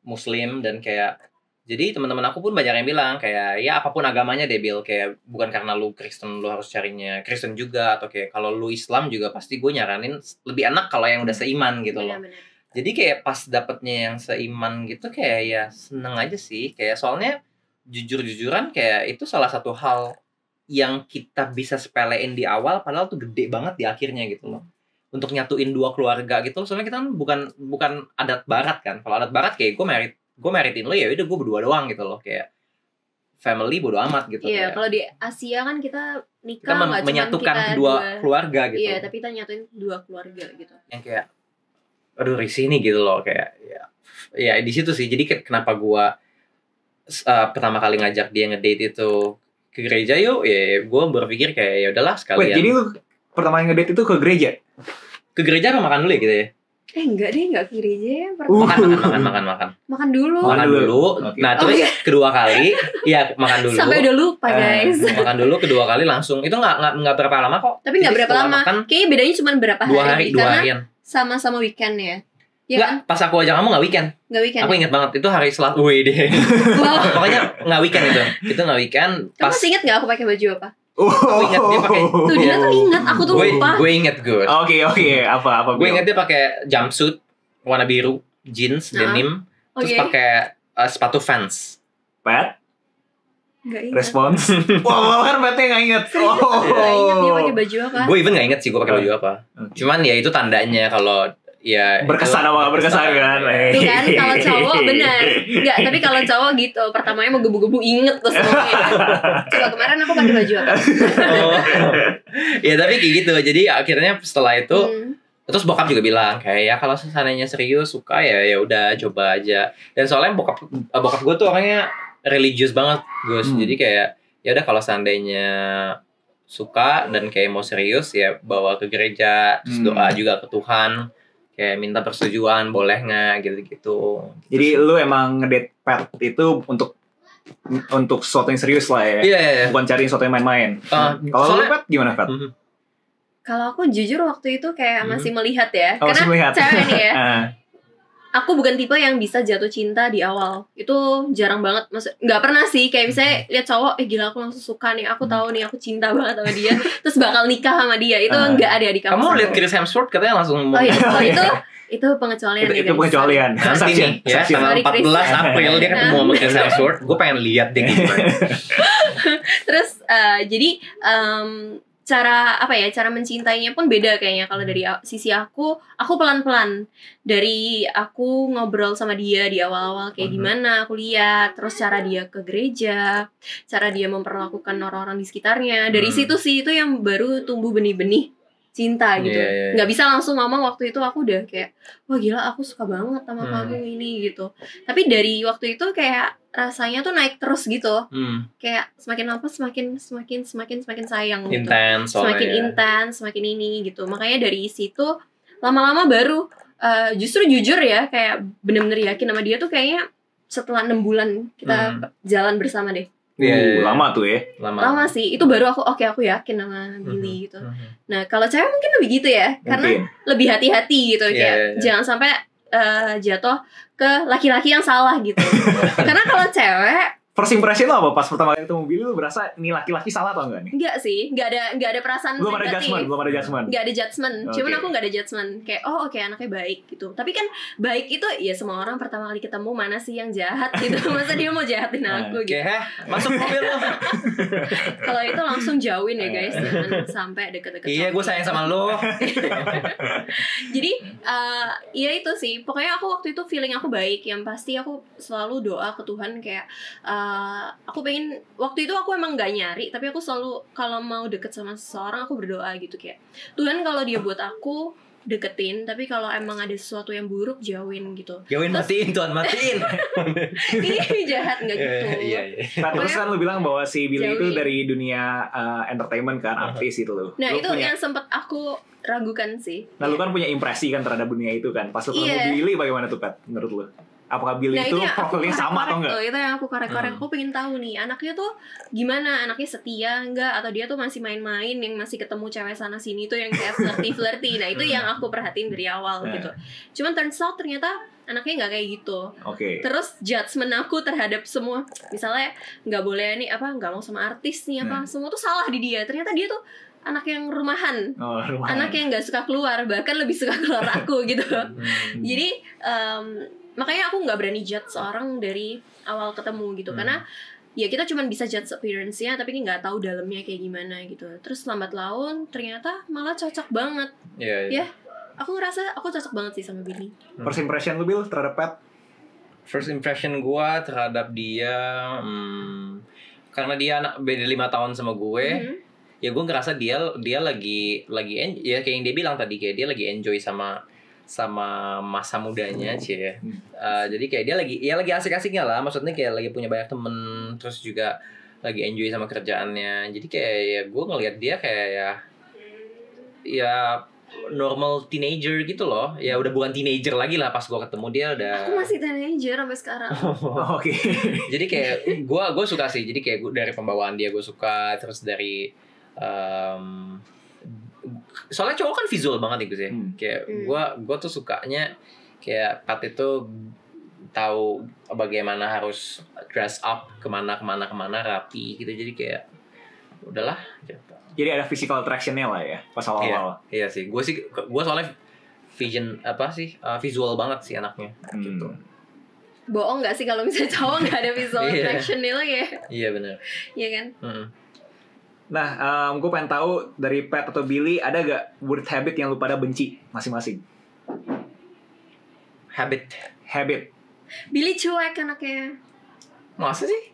muslim dan kayak jadi teman-teman aku pun banyak yang bilang kayak ya apa pun agamanya deh Bill kayak bukan karena lu Kristen lu harus carinya Kristen juga atau kayak kalau lu Islam juga pasti gue nyaranin lebih enak kalau yang udah seiman gitu loh. Benar-benar. jadi kayak pas dapetnya yang seiman gitu kayak ya seneng aja sih. Kayak soalnya jujur-jujuran kayak itu salah satu hal yang kita bisa sepelein di awal padahal tuh gede banget di akhirnya gitu loh. Untuk nyatuin dua keluarga gitu loh. soalnya kita kan bukan bukan adat barat kan. Kalau adat barat kayak gue merit gue meritin lo ya udah gue berdua doang gitu loh kayak family bodo amat gitu Iya, kalau di Asia kan kita kita nikah men- nggak cuman menyatukan kita kedua dua- keluarga gitu. Iya, tapi kita nyatuin dua keluarga gitu. yang kayak aduh risih nih gitu loh kayak ya ya di situ sih. Jadi kenapa gua uh, pertama kali ngajak dia ngedate itu ke gereja yuk ya gua berpikir kayak ya udahlah Wait, sekalian. jadi lu pertama kali ngedate itu ke gereja? ke gereja apa makan dulu ya gitu ya Eh enggak deh, enggak ke gereja ya. Uh. Makan makan makan makan makan makan dulu. Makan makan dulu. dulu Oke. nah Oh, terus iya. kedua kali ya makan dulu Sampai udah lupa, Eh, guys. makan dulu kedua kali langsung itu nggak nggak nggak berapa lama kok Tapi nggak Jadi berapa lama. makan Kayaknya bedanya cuma berapa dua hari hari, dua karena harian sama-sama weekend ya. Iya Nggak, kan? pas aku ajak kamu nggak weekend Nggak weekend. aku ya? inget banget itu hari selat Wih deh Wow. pokoknya nggak weekend itu itu nggak weekend Kamu pas masih inget nggak aku pakai baju apa? Oh, Aku ingat dia pakai- Tuh dia tuh ingat, aku tuh gue lupa. gue inget good Oke, oke. Apa apa gue Bil? inget dia pakai jumpsuit warna biru jeans Nah. denim Oke. terus pakai uh, sepatu Vans Pat, ingat. respons. Wah, kan Patnya nggak inget. Aku nggak ingat dia pakai baju apa. gue even gak inget sih gue pakai baju apa Oke. cuman ya itu tandanya kalau ya Berkesan itu- apa berkesan kan? Tuh kan, kalau cowok benar. Enggak, tapi kalau cowok gitu, pertamanya mau gebu-gebu inget tuh semuanya. Coba kemarin aku pakai baju apa? oh. ya tapi kayak gitu jadi akhirnya setelah itu Hmm. terus bokap juga bilang kayak ya kalau seandainya serius suka ya ya udah coba aja dan soalnya bokap eh, bokap gue tuh orangnya religius banget Gus Hmm. jadi kayak ya udah kalau seandainya suka dan kayak mau serius ya bawa ke gereja terus Hmm. doa juga ke Tuhan kayak minta persetujuan boleh nggak gitu gitu Jadi lu emang ngedate Pat itu untuk untuk sesuatu yang serius lah ya. iya iya iya. Bukan cari sesuatu yang main-main. Ah, Kalau lu Pat gimana Pat? Mhm. Kalau aku jujur waktu itu kayak Hmm. masih melihat ya, Oh, karena masih melihat. cewek nih ya. Aku bukan tipe yang bisa jatuh cinta di awal. Itu jarang banget. Maksud nggak pernah sih. Kayak misalnya lihat cowok, eh gila aku langsung suka nih. Aku tahu nih aku cinta banget sama dia. Terus bakal nikah sama dia. Itu Ah. nggak ada di kamu aku. lihat Chris Hemsworth katanya langsung mau Oh iya, oh, itu itu pengecualian itu, ya itu pengecualian. nanti nih ya exception. tanggal Sorry, Chris. 14 April dia ketemu sama Chris Hemsworth gue pengen lihat gimana Terus eh, jadi em, cara apa ya cara mencintainya pun beda kayaknya. Kalau dari sisi aku aku pelan pelan dari aku ngobrol sama dia di awal awal kayak Mhm. gimana aku lihat. Terus cara dia ke gereja cara dia memperlakukan orang orang di sekitarnya. Dari Hmm. situ sih itu yang baru tumbuh benih benih cinta gitu Iya, iya, iya. nggak bisa langsung ngomong waktu itu aku udah kayak wah gila aku suka banget sama Hmm. kamu ini gitu tapi dari waktu itu kayak rasanya tuh naik terus gitu hmm, kayak semakin lama semakin semakin semakin semakin sayang gitu intens soalnya semakin ya. intens semakin ini gitu makanya dari situ lama-lama baru eh, justru jujur ya kayak bener-bener yakin sama dia tuh kayaknya setelah enam bulan kita Hmm. jalan bersama deh Iya, iya, Uh, iya. lama tuh ya. lama lama sih itu baru aku oke aku yakin sama Billy gitu Mhm. nah kalau cewek mungkin lebih gitu ya karena Mungkin. lebih hati-hati gitu Iya, kayak iya, iya. jangan sampai eh, jatuh ke laki-laki yang salah gitu karena kalau cewek First impression lo apa? Pas pertama kali ketemu Billy lu berasa ini laki-laki salah atau enggak nih? enggak sih enggak ada enggak ada perasaan Belum ada judgement, belum ada judgement. nggak ada judgement. Cuman Oke. aku nggak ada judgement. Kayak oh oke anaknya baik gitu. Tapi kan baik itu ya semua orang pertama kali ketemu mana sih yang jahat? gitu. Masa dia mau jahatin Nah, aku? Oke, gitu. heh, masuk mobil lo. kalau itu langsung jauhin ya guys. jangan sampai deket-deket iya, gue sayang sama lo. jadi eh ya itu sih. Pokoknya aku waktu itu feeling aku baik. Yang pasti aku selalu doa ke Tuhan kayak eh aku pengen waktu itu aku emang nggak nyari tapi aku selalu kalau mau deket sama seseorang aku berdoa gitu kayak Tuhan kalau dia buat aku deketin tapi kalau emang ada sesuatu yang buruk jauhin gitu Jauhin matiin, Tuhan matiin. ih jahat nggak gitu Iya, iya. Nah, terus kan lu bilang bahwa si Billy itu Jauhin. dari dunia uh, entertainment kan, artis itu lo. nah Lu itu punya, yang sempet aku ragukan sih Nah, lu kan punya impresi kan terhadap dunia itu kan. Pas lu ketemu Iya. Billy bagaimana tuh, Pat? Menurut lu? Apakah Billy Nah itu, itu profilnya sama atau enggak? tuh, itu yang aku korek-korek. Hmm. Aku pengen tahu nih, anaknya tuh gimana? Anaknya setia enggak? Atau dia tuh masih main-main yang masih ketemu cewek sana sini tuh yang kayak flirty-flirty. Nah itu yang aku perhatiin dari awal Hmm. gitu. Cuman turns out ternyata anaknya nggak kayak gitu. Oke. Terus judgement aku terhadap semua, misalnya nggak boleh nih apa nggak mau sama artis nih apa, Hmm. semua tuh salah di dia. Ternyata dia tuh anak yang rumahan Oh, lumayan. anak yang nggak suka keluar bahkan lebih suka keluar aku gitu Hmm. jadi em, makanya aku nggak berani judge seorang dari awal ketemu gitu Hmm. karena ya kita cuma bisa judge appearance-nya tapi nggak tahu dalamnya kayak gimana gitu terus lambat laun ternyata malah cocok banget Iya, iya. Ya. aku ngerasa aku cocok banget sih sama Billy First impression lu Bill terhadap pet? First impression gua terhadap dia, hmm, karena dia anak beda lima tahun sama gue, Mhm. ya gue ngerasa dia dia lagi lagi en- ya kayak yang dia bilang tadi kayak dia lagi enjoy sama sama masa mudanya cie. Hmm. Uh, jadi kayak dia lagi ya lagi asik-asiknya lah. Maksudnya kayak lagi punya banyak temen terus juga lagi enjoy sama kerjaannya. Jadi kayak ya gue ngelihat dia kayak ya ya normal teenager gitu loh. Ya udah bukan teenager lagi lah pas gue ketemu dia udah aku masih teenager sampai sekarang. Oh, Oke. jadi kayak gue gue suka sih. Jadi kayak gua, dari pembawaan dia gue suka terus dari em, soalnya cowok kan visual banget gitu sih Hmm. kayak Hmm. gue gue tuh sukanya kayak Pat itu tahu bagaimana harus dress up ke mana ke mana ke mana rapi gitu jadi kayak udahlah gitu. Jadi ada physical attraction-nya lah ya pas awal-awal. iya sih gue sih gue soalnya vision apa sih uh, visual banget sih anaknya Hmm. gitu bohong nggak sih kalau misalnya cowok nggak ada visual Iya. attraction nih lo ya iya benar Iya kan Mm. Nah, gue pengen tahu dari Pat atau Billy ada gak weird habit yang lu pada benci masing-masing? habit Habit. Billy cuek anaknya masa sih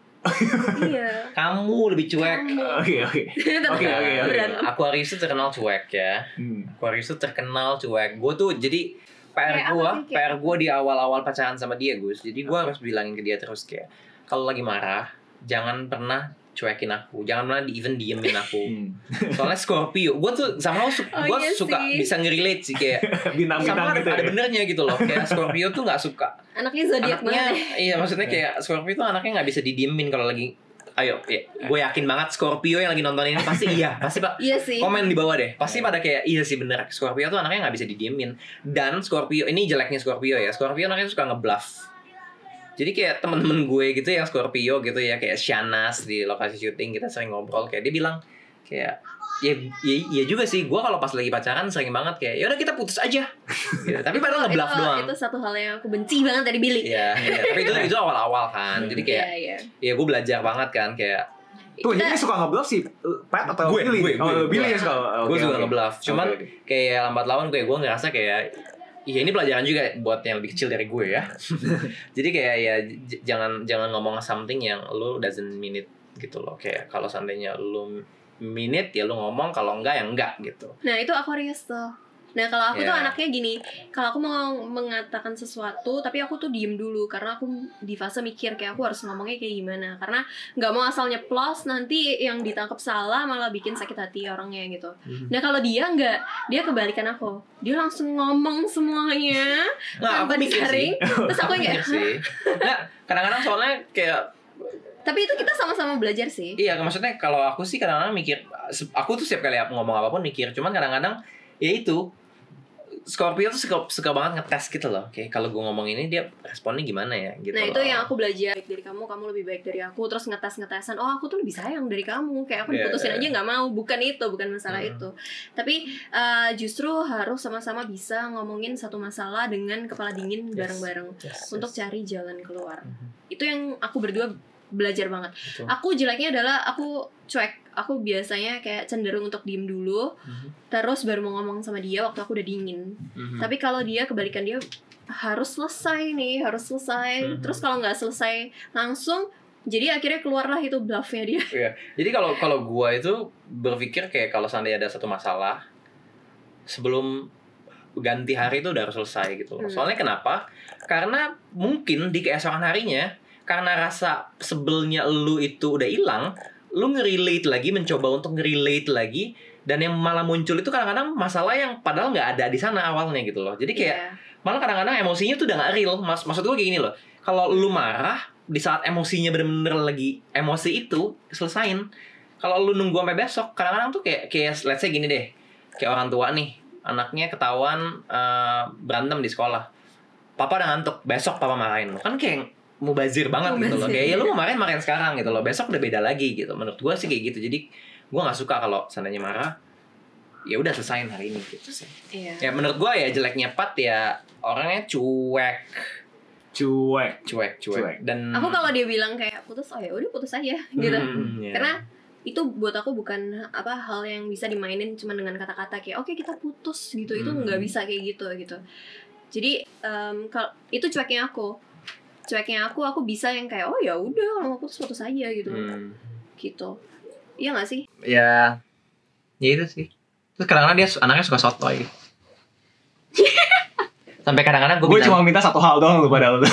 iya kamu lebih cuek Kamu. Oke, oke. Oke, oke, oke. Aquarius tuh terkenal cuek ya. Hmm. Aquarius tuh terkenal cuek. Gue tuh jadi PR gue, PR gue di awal-awal pacaran sama dia Gus. Jadi gue harus bilangin ke dia terus kayak kalau lagi marah jangan pernah cuekin aku, jangan pernah di even diemin aku. Hmm. Soalnya Scorpio, gue tuh sama su Oh, gue iya suka sih. bisa ngerelate sih kayak Bintang-bintang sama gitu ada ya. benernya gitu loh. Kayak Scorpio tuh nggak suka anaknya zodiak anaknya banget ya. iya maksudnya kayak Scorpio tuh anaknya nggak bisa didiemin kalau lagi ayo ya, gue yakin banget Scorpio yang lagi nonton ini pasti iya pasti pak iya sih komen di bawah deh pasti pada kayak iya sih bener Scorpio tuh anaknya nggak bisa didiemin dan Scorpio ini jeleknya Scorpio ya Scorpio anaknya suka ngebluff jadi kayak temen-temen gue gitu yang Scorpio gitu ya kayak Shanas di lokasi syuting kita sering ngobrol kayak dia bilang kayak ya ya, ya juga sih gue kalau pas lagi pacaran sering banget kayak ya udah kita putus aja gitu. tapi padahal ngebluff itu, doang itu satu hal yang aku benci banget dari Billy Iya, iya. tapi itu itu awal-awal kan. Jadi kayak iya iya ya gue belajar banget kan kayak Tuh, Kita- jadi suka ngebluff sih uh, Pat atau Gue, Billy? gue, oh, gue. Billy Gue. yang suka. gue Oke, juga oke. ngebluff. Cuman oke. kayak lambat laun kayak gue ngerasa kayak Iya ini pelajaran juga buat yang lebih kecil dari gue ya. Jadi kayak ya jangan jangan ngomong something yang lu doesn't mean it gitu loh. Kayak kalau seandainya lu minute ya lu ngomong kalau enggak ya enggak gitu. Nah itu Aquarius tuh Nah kalau aku tuh Iya. anaknya gini Kalau aku mau mengatakan sesuatu Tapi aku tuh diem dulu Karena aku di fase mikir Kayak aku harus ngomongnya kayak gimana. Karena nggak mau asal nyeplos Nanti yang ditangkap salah Malah bikin sakit hati orangnya gitu. Nah kalau dia nggak Dia kebalikan aku. Dia langsung ngomong semuanya aku tanpa disaring. Terus aku kayak. Nggak, kadang-kadang soalnya kayak Tapi itu kita sama-sama belajar sih. Iya, maksudnya kalau aku sih kadang-kadang mikir, aku tuh setiap kali ngomong apa pun mikir, cuman kadang-kadang ya itu Scorpio tuh suka, suka banget ngetes gitu loh. Kayak kalau gue ngomong ini dia responnya gimana ya gitu. Nah itu loh. yang aku belajar baik dari kamu, kamu lebih baik dari aku Terus ngetes-ngetesan, oh aku tuh lebih sayang dari kamu Kayak aku Iya, diputusin iya. aja nggak mau, bukan itu, bukan masalah Hmm. itu Tapi eh, justru harus sama-sama bisa ngomongin satu masalah dengan kepala dingin bareng-bareng Yes, Untuk yes. cari jalan keluar Mhm. Itu yang aku berdua belajar banget Betul. Aku jeleknya adalah aku cuek Aku biasanya kayak cenderung untuk diem dulu Mhm. Terus baru mau ngomong sama dia waktu aku udah dingin Mhm. tapi kalau dia kebalikan dia harus selesai nih harus selesai Mhm. terus kalau nggak selesai langsung jadi akhirnya keluarlah itu bluffnya dia Iya. Jadi kalau kalau gua itu berpikir kayak kalau seandainya ada satu masalah sebelum ganti hari itu udah harus selesai gitu. Hmm. Soalnya kenapa? Karena mungkin di keesokan harinya karena rasa sebelnya lu itu udah hilang, lu ngerelate lagi mencoba untuk ngerelate lagi dan yang malah muncul itu kadang-kadang masalah yang padahal nggak ada di sana awalnya gitu loh. Jadi kayak Iya. malah kadang-kadang emosinya tuh udah gak real mas maksud gue kayak gini loh kalau lu marah di saat emosinya bener-bener lagi emosi itu selesain kalau lu nunggu sampai besok kadang-kadang tuh kayak kayak let's say gini deh kayak orang tua nih anaknya ketahuan eh, berantem di sekolah papa udah ngantuk besok papa marahin lu kan kayak mubazir banget gitu loh Mubazir. kayak ya lu mau marahin marahin sekarang gitu loh besok udah beda lagi gitu menurut gue sih kayak gitu jadi gue nggak suka kalau seandainya marah ya udah selesain hari ini gitu sih Iya. ya menurut gua ya jeleknya Pat ya orangnya cuek Cuek. cuek cuek, Cuek. dan Aku kalau dia bilang kayak putus, oh ya udah putus aja gitu. Hmm, ya. Karena itu buat aku bukan apa hal yang bisa dimainin cuma dengan kata-kata kayak oke kita putus gitu. Itu Hmm. nggak bisa kayak gitu gitu. Jadi em, kalau itu cueknya aku. Cueknya aku aku bisa yang kayak oh ya udah kalau mau putus putus aja gitu. Hmm. Gitu. Iya gak sih? ya ya itu sih terus kadang-kadang dia anaknya suka sotoy sampai kadang-kadang gue cuma minta satu hal doang lu pada lu.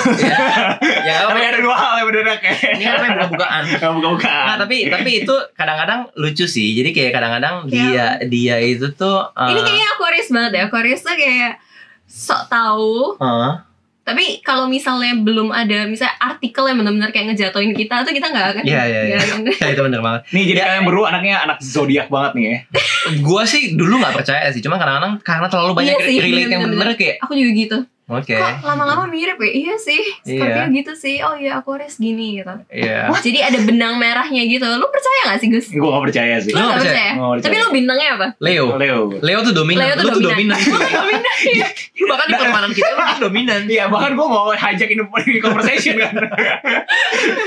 ya Tapi apa ada dua hal yang bener kayak. ini kan namanya buka-bukaan Buka-bukaan. Nah, tapi tapi itu kadang-kadang lucu sih. Jadi kayak kadang-kadang dia Kayak- dia itu tuh uh, Ini kayaknya Aquarius banget ya. Aquarius tuh kayak sok tahu uh, tapi kalau misalnya belum ada misalnya artikel yang benar-benar kayak ngejatuhin kita tuh kita nggak akan Iya, iya, iya. ya, itu bener banget. Nih jadi kalian berdua anaknya anak zodiak banget nih ya. Gua sih dulu nggak percaya sih. Cuma kadang-kadang karena terlalu banyak Iya sih, relate yang bener-bener. bener kayak aku juga gitu oke. kok lama-lama mirip ya iya sih sepertinya gitu sih oh iya Aquarius gini gitu Iya. jadi ada benang merahnya gitu lu percaya gak sih Gus Gue gak percaya sih. lu gak percaya? Percaya. tapi lu bintangnya apa Leo. Leo. Leo tuh dominan. Leo tuh lu tuh dominan. dominan. dominan iya. Bahkan di pertemanan kita lu dominan. Iya bahkan gue mau hijack in the conversation kan.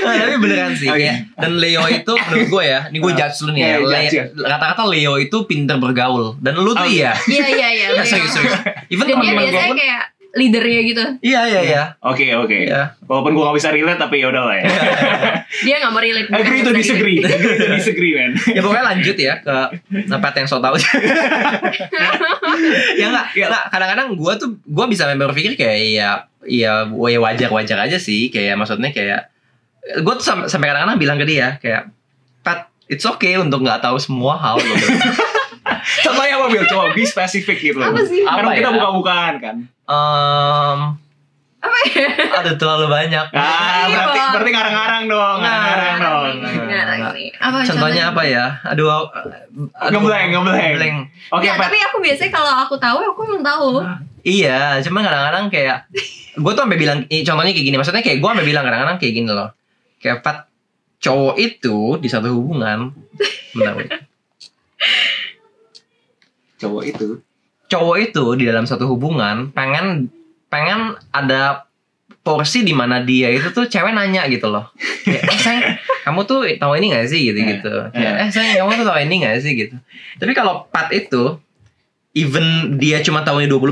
Nah, tapi beneran sih Oke. kayak dan Leo itu menurut gue ya, ini gue judge lu nih ya. Iya, ya. Kata-kata Leo itu pinter bergaul dan lu tuh Oh, iya. iya iya iya Ya, serius, serius. Even dan dia teman-teman gue kayak leadernya gitu Iya, iya, iya. Oke oke. Iya. Walaupun gue gak bisa relate tapi ya udah lah ya. dia gak mau relate Agree to disagree. Agree to disagree man. ya pokoknya lanjut ya ke apa yang so tau ya enggak Iya. enggak kadang-kadang gue tuh gue bisa berpikir kayak ya ya ya wajar wajar aja sih kayak maksudnya kayak gue tuh sam- sampai kadang-kadang bilang ke dia kayak Pat it's okay untuk nggak tahu semua hal loh Contohnya apa Bil? Coba be spesifik gitu loh. Apa sih? Karena Apa kita ya? buka-bukaan kan. Em, apa ya ada terlalu banyak Ah, Iya, berarti berarti ngarang-ngarang dong, Nah, ngarang-ngarang dong. ngarang. Ngarang nih. apa contohnya apa ya aduh aduh Ngeblank, ngeblank. ngeblank. Oke, Nggak, Pat. tapi aku biasanya kalau aku tahu aku emang tahu Iya, cuma kadang-kadang kayak gue tuh sampai bilang, contohnya kayak gini, maksudnya kayak gue sampai bilang kadang-kadang kayak gini loh, kayak Pat cowok itu di satu hubungan, bentar, wait. Cowok itu. cowok itu di dalam satu hubungan pengen pengen ada porsi di mana dia itu tuh cewek nanya gitu loh, kayak, eh sayang, kamu tuh tahu ini gak sih gitu gitu, kayak, eh sayang kamu tuh tahu ini gak sih gitu. Tapi kalau Pat itu even dia cuma tahunya 20%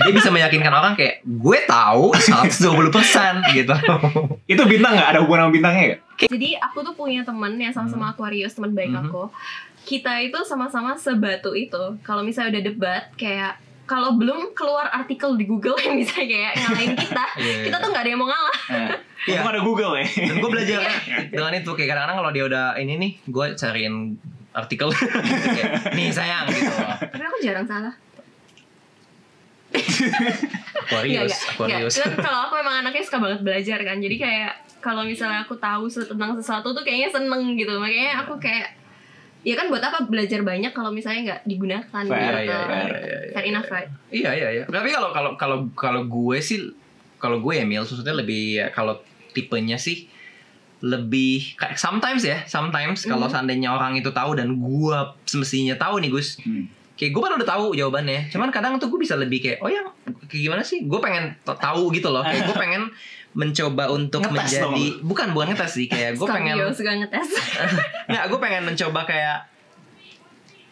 dia bisa meyakinkan orang kayak gue tahu 120% gitu Itu bintang nggak? Ada hubungan sama bintangnya nggak? Jadi aku tuh punya temen yang sama-sama Aquarius, teman baik Mhm. aku. Kita itu sama-sama sebatu itu. Kalau misalnya udah debat, kayak kalau belum keluar artikel di Google yang bisa kayak ngalahin kita, kita tuh nggak ada yang mau ngalah. Nah, Iya. Untung ada Google ya. dan gue belajar dengan itu kayak kadang-kadang kalau dia udah ini nih gue cariin artikel kayak nih sayang gitu Tapi aku jarang salah. Aquarius Nggak, Aquarius kalau aku emang anaknya suka banget belajar kan. Jadi kayak kalau misalnya aku tahu tentang sesuatu tuh kayaknya seneng gitu. Makanya aku kayak ya kan buat apa belajar banyak kalau misalnya nggak digunakan Fair, gitu. iya, iya, iya, iya. Fair enough right? Iya iya iya. Tapi kalau kalau kalau kalau gue sih kalau gue ya Mil maksudnya lebih ya, kalau tipenya sih lebih kayak sometimes ya, sometimes kalau Mhm. seandainya orang itu tahu dan gue semestinya tahu nih Gus. Hmm. Kayak gue kan udah tahu jawabannya. Cuman kadang tuh gue bisa lebih kayak oh ya kayak gimana sih? Gue pengen tahu gitu loh. Kayak gue pengen mencoba untuk Ngetes menjadi bukan bukan ngetes sih kayak gue pengen suka ngetes. nggak gue pengen mencoba kayak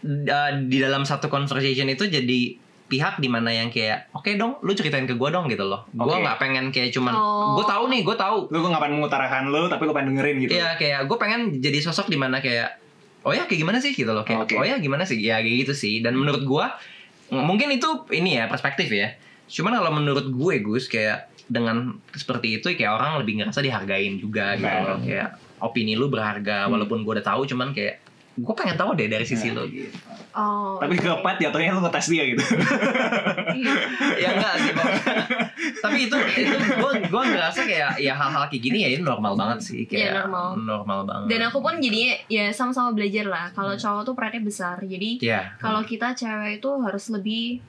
uh, di dalam satu conversation itu jadi pihak di mana yang kayak oke dong lu ceritain ke gue dong gitu loh gue Oke. nggak pengen kayak cuman Oh. gue tahu nih gue tahu Lu gue ngapain mengutarakan lu, tapi lu pengen dengerin gitu. Iya kayak gue pengen jadi sosok di mana kayak oh ya kayak gimana sih gitu loh kayak Oke. oh ya gimana sih ya kayak gitu sih dan menurut gue mungkin itu ini ya perspektif ya cuman kalau menurut gue Gus kayak dengan seperti itu kayak orang lebih ngerasa dihargain juga gitu Nah. kayak opini lu berharga Hmm. walaupun gue udah tahu cuman kayak gue pengen tahu deh dari sisi Nah. lo gitu Oh. Tapi ke Pat jatuhnya lu ngetes dia gitu. iya. ya enggak sih Bang. tapi itu itu gue gue ngerasa kayak ya hal-hal kayak gini ya ini normal banget sih kayak Iya, normal. normal banget Dan aku pun jadinya ya sama-sama belajar lah. Kalau cowok tuh perannya besar. Jadi ya kalau kita cewek itu harus lebih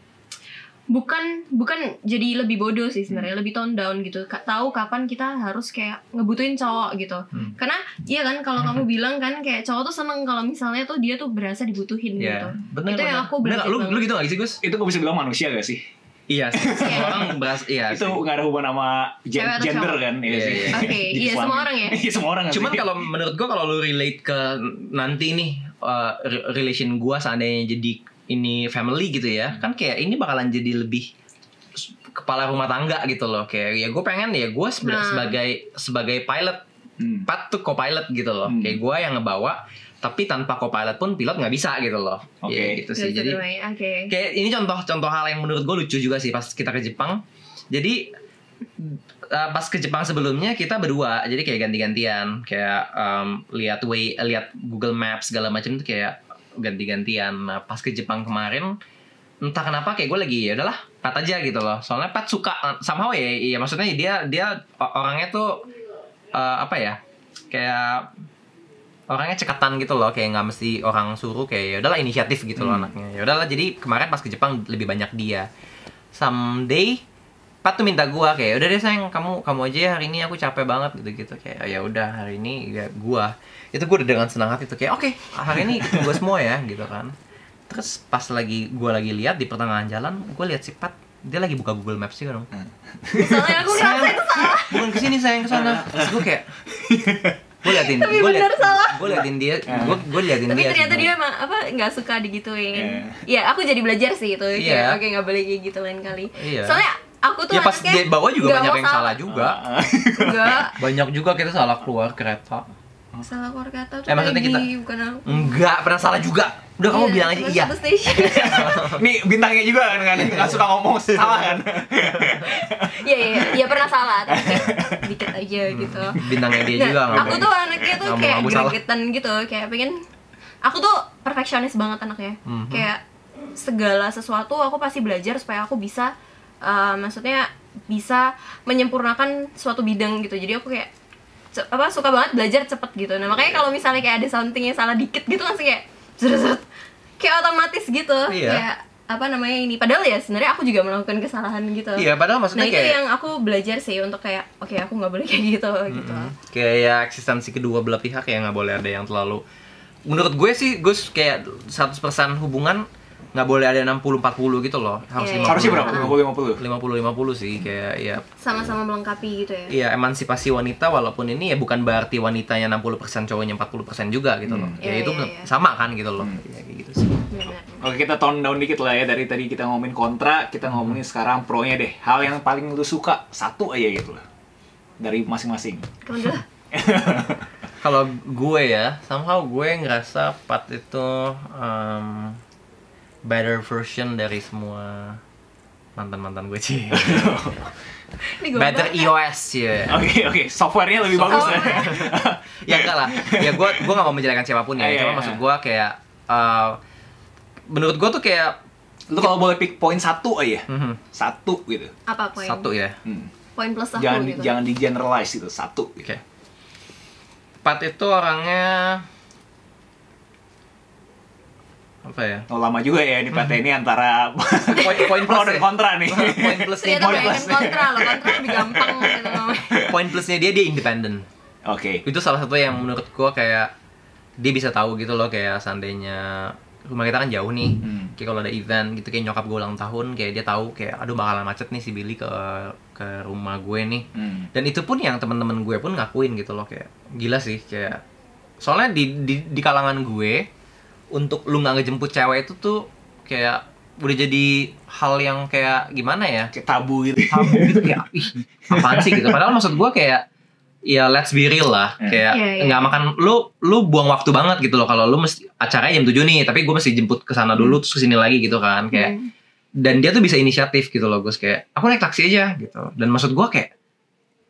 bukan bukan jadi lebih bodoh sih sebenarnya lebih tone down gitu Ka- tahu kapan kita harus kayak ngebutuhin cowok gitu Hmm. karena iya kan kalau kamu bilang kan kayak cowok tuh seneng kalau misalnya tuh dia tuh berasa dibutuhin Iya, gitu bener Itu yang bener. aku Bener lu lu gitu gak sih Gus? Itu gue bisa bilang manusia gak sih? Iya, semua orang bahas iya. itu sih. nggak ada hubungan sama gen- gender cowok? kan? Iya Iya, sih. iya. oke iya suami. semua orang ya Iya semua orang Cuman kalau menurut gua kalau lu relate ke nanti nih uh, re- relation gua seandainya jadi ini family gitu ya, kan kayak ini bakalan jadi lebih kepala rumah tangga gitu loh. Kayak ya gue pengen ya gue Nah. sebagai sebagai pilot Hmm. Pat tuh co-pilot gitu loh. Hmm. kayak gue yang ngebawa tapi tanpa co-pilot pun pilot nggak bisa gitu loh. Oke. Ya, gitu sih. Jadi oke. kayak ini contoh contoh hal yang menurut gue lucu juga sih pas kita ke Jepang. Jadi uh, pas ke Jepang sebelumnya kita berdua jadi kayak ganti-gantian. Kayak um, lihat way lihat Google Maps segala macam tuh kayak ganti-gantian. Nah pas ke Jepang kemarin entah kenapa kayak gue lagi ya udahlah Pat aja gitu loh. Soalnya Pat suka somehow ya iya maksudnya dia dia orangnya tuh uh, apa ya kayak orangnya cekatan gitu loh kayak nggak mesti orang suruh kayak ya udahlah inisiatif gitu loh Hmm. anaknya. Ya udahlah jadi kemarin pas ke Jepang lebih banyak dia. Someday Pat tuh minta gua kayak udah deh sayang kamu kamu aja ya hari ini aku capek banget gitu gitu kayak ya udah hari ini ya gua. Itu gua udah dengan senang hati tuh kayak oke hari ini gua semua ya gitu kan. Terus pas lagi gua lagi lihat di pertengahan jalan gua lihat si Pat dia lagi buka Google Maps juga dong. Soalnya aku ngerasa itu salah. Bukan ke sini sayang ke sana terus gue kayak gue liatin Tapi gue bener salah. gue liatin dia gue gue liatin tapi dia ternyata sih, dia emang apa nggak suka digituin. Iya. ya aku jadi belajar sih itu Iya. kayak oke nggak boleh kayak gitu lain kali. Iya. soalnya aku tuh ya pas anaknya di bawah juga banyak yang salah juga. Enggak banyak juga kita salah keluar kereta. Salah keluar kata tuh Eh, maksudnya kita- bukan aku. Enggak pernah salah juga. Udah kamu Iya, bilang aja iya. Nih bintangnya juga kan kan? Nggak suka ngomong salah kan? Iya iya iya pernah salah. Tapi kayak dikit aja gitu. bintangnya dia Nah, juga nggak aku tuh anaknya tuh kayak gregetan gitu, kayak pengen aku tuh perfeksionis banget anaknya. Mhm. Kayak segala sesuatu aku pasti belajar supaya aku bisa uh, maksudnya bisa menyempurnakan suatu bidang gitu. Jadi aku kayak apa suka banget belajar cepet gitu. Nah, makanya kalau misalnya kayak ada something yang salah dikit gitu langsung kayak zret, kayak otomatis gitu. Iya. Kayak apa namanya ini padahal ya sebenarnya aku juga melakukan kesalahan gitu iya padahal nah maksudnya itu kayak yang aku belajar sih untuk kayak oke aku nggak boleh kayak gitu gitu Mm-mm. kayak ya eksistensi kedua belah pihak ya nggak boleh ada yang terlalu menurut gue sih Gus kayak 100% hubungan nggak boleh ada 60-40 gitu loh harus Iya, iya. 50 Harusnya berapa? 50 50. 50-50 sih kayak ya sama-sama melengkapi gitu ya Iya emansipasi wanita walaupun ini ya bukan berarti wanitanya 60% cowoknya 40% juga gitu loh. Hmm. Ya Iya, itu iya, iya. sama kan gitu loh. Hmm. Ya, kayak gitu sih. Benar. Oke kita tone down dikit lah ya dari tadi kita ngomongin kontra, kita ngomongin sekarang pro-nya deh. Hal yang paling lu suka satu aja gitu lah dari masing-masing. Kalau gue ya, somehow gue ngerasa Pat itu um, better version dari semua mantan-mantan gue sih. better iOS ya. Oke oke, softwarenya lebih bagus ya. ya enggak lah. Ya gue gue gak mau menjelekan siapa pun ya. Iya, Cuma iya. maksud gue kayak uh, menurut gue tuh kayak Lu kalau boleh pick poin satu aja, mhm, satu gitu. apa poin satu ya. Hmm. poin plus aku Jangan gitu jangan di generalize itu satu. Gitu. Oke. Pat itu orangnya apa ya? Oh, lama juga ya di PT ini antara Poin poin pro dan ya? kontra nih. Poin plusnya ternyata poin plus kontra loh kontra lebih gampang gitu namanya poin plusnya dia dia independen. Oke. Itu salah satu yang menurut gua kayak dia bisa tahu gitu loh kayak seandainya rumah kita kan jauh nih. Hmm. Kayak kalau ada event gitu kayak nyokap gue ulang tahun kayak dia tahu kayak aduh bakalan macet nih si Billy ke ke rumah gue nih. Hmm. dan itu pun yang teman-teman gue pun ngakuin gitu loh kayak gila sih kayak soalnya di di, di kalangan gue untuk lu nggak ngejemput cewek itu tuh kayak udah jadi hal yang kayak gimana ya? Kayak tabu gitu. tabu gitu kayak ih apaan sih? gitu. Padahal maksud gue kayak ya let's be real lah. Hmm. kayak Iya, iya. nggak makan lu lu buang waktu banget gitu loh. Kalau lu mesti acaranya jam 7 nih tapi gue mesti jemput ke sana dulu terus ke sini lagi gitu kan kayak. Hmm. dan dia tuh bisa inisiatif gitu loh Gus kayak aku naik taksi aja gitu. Dan maksud gua kayak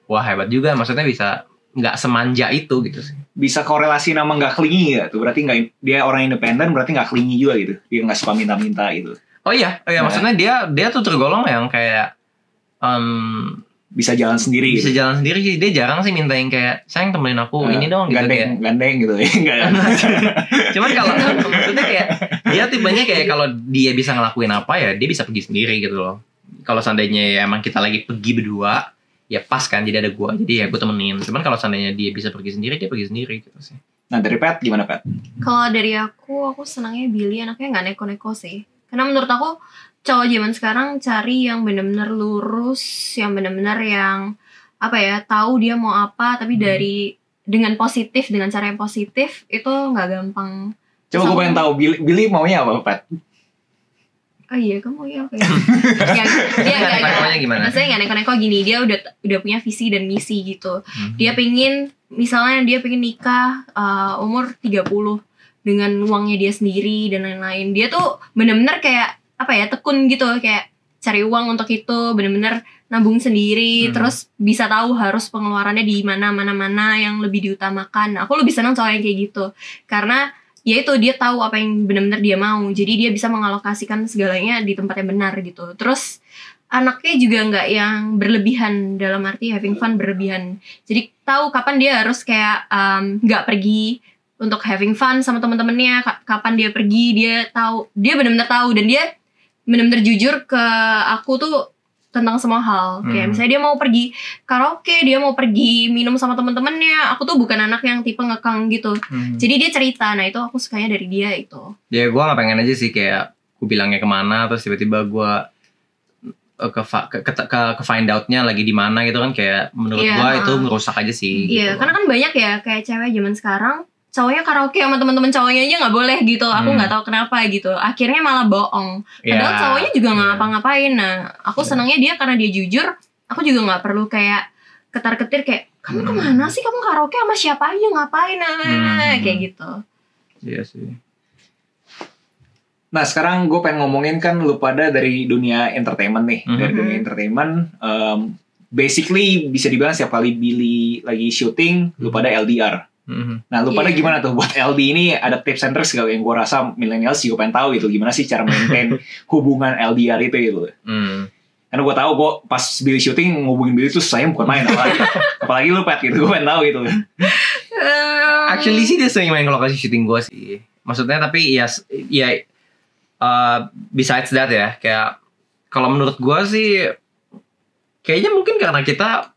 wah hebat juga. Maksudnya bisa nggak semanja itu gitu sih Bisa korelasi nama nggak klingi ya tuh berarti nggak dia orang independen berarti nggak klingi juga gitu. Dia nggak suka minta-minta gitu. oh iya oh iya Nah. maksudnya dia dia tuh tergolong yang kayak em, bisa jalan sendiri bisa gitu. jalan sendiri sih dia jarang sih minta yang kayak sayang temenin aku Eh, ini dong gitu gandeng kayak gandeng gitu ya cuman kalau maksudnya kayak dia tipenya kayak kalau dia bisa ngelakuin apa ya dia bisa pergi sendiri gitu loh kalau seandainya ya emang kita lagi pergi berdua ya pas kan jadi ada gua jadi ya gue temenin cuman kalau seandainya dia bisa pergi sendiri dia pergi sendiri gitu sih nah dari Pat gimana Pat Kalau dari aku, aku senangnya Billy anaknya nggak neko-neko sih. Karena menurut aku cowok zaman sekarang cari yang bener-bener lurus, yang bener-bener yang apa ya tahu dia mau apa, tapi Hmm. dari dengan positif, dengan cara yang positif itu nggak gampang. coba gue pengen tahu Billy, Billy maunya apa Pat Oh iya, kamu ya ya? ya dia Nggak nggak neko-nekonya nggak- gimana? Maksudnya nggak neko-neko gini, dia udah udah punya visi dan misi gitu. Hmm. Dia pengen misalnya dia pengen nikah uh, umur 30 dengan uangnya dia sendiri dan lain-lain. Dia tuh bener-bener kayak apa ya, tekun gitu kayak cari uang untuk itu, bener-bener nabung sendiri, Hmm. terus bisa tahu harus pengeluarannya di mana mana-mana yang lebih diutamakan. Aku lebih senang cowok yang kayak gitu. Karena ya itu dia tahu apa yang benar-benar dia mau. Jadi dia bisa mengalokasikan segalanya di tempat yang benar gitu. Terus anaknya juga nggak yang berlebihan dalam arti having fun berlebihan. Jadi tahu kapan dia harus kayak um, nggak pergi untuk having fun sama teman-temannya ka- kapan dia pergi dia tahu dia benar-benar tahu. Dan dia benar-benar jujur ke aku tuh tentang semua hal. Kayak Hmm. misalnya dia mau pergi karaoke dia mau pergi minum sama teman-temannya aku tuh bukan anak yang tipe ngekang gitu. Hmm. jadi dia cerita nah itu aku sukanya dari dia itu. Ya gue gak pengen aja sih kayak gue bilangnya ke mana terus tiba-tiba gue ke, fa- ke, ke, ke, ke find outnya lagi di mana gitu kan kayak menurut Iya, gue itu merusak aja sih Iya, gitu. karena kan banyak ya kayak cewek zaman sekarang cowoknya karaoke sama teman-teman cowoknya aja nggak boleh gitu. Aku Hmm. nggak tahu kenapa gitu. Akhirnya malah bohong. Padahal Ya, cowoknya juga nggak iya. ngapa-ngapain. Nah, aku Iya. senangnya dia karena dia jujur. Aku juga nggak perlu kayak ketar-ketir kayak kamu Hmm. ke mana sih? Kamu karaoke sama siapa aja ngapain? Nah, Hmm. kayak gitu. iya sih Nah sekarang gue pengen ngomongin kan lu pada dari dunia entertainment nih Mhm. dari dunia entertainment um, basically bisa dibilang setiap kali Billy lagi syuting lu Mhm. pada LDR. Mhm. Nah lu pada Iya. gimana tuh buat LD ini ada tips and tricks gak yang gue rasa millennials juga pengen tahu gitu gimana sih cara maintain hubungan LDR itu gitu. Hmm. Karena gue tahu gue pas Billy syuting ngubungin Billy tuh saya bukan main apalagi apalagi lu pet gitu gue pengen tahu gitu. Actually sih dia sering main ke lokasi syuting gue sih. Maksudnya tapi ya ya uh, besides that ya kayak kalau menurut gue sih kayaknya mungkin karena kita,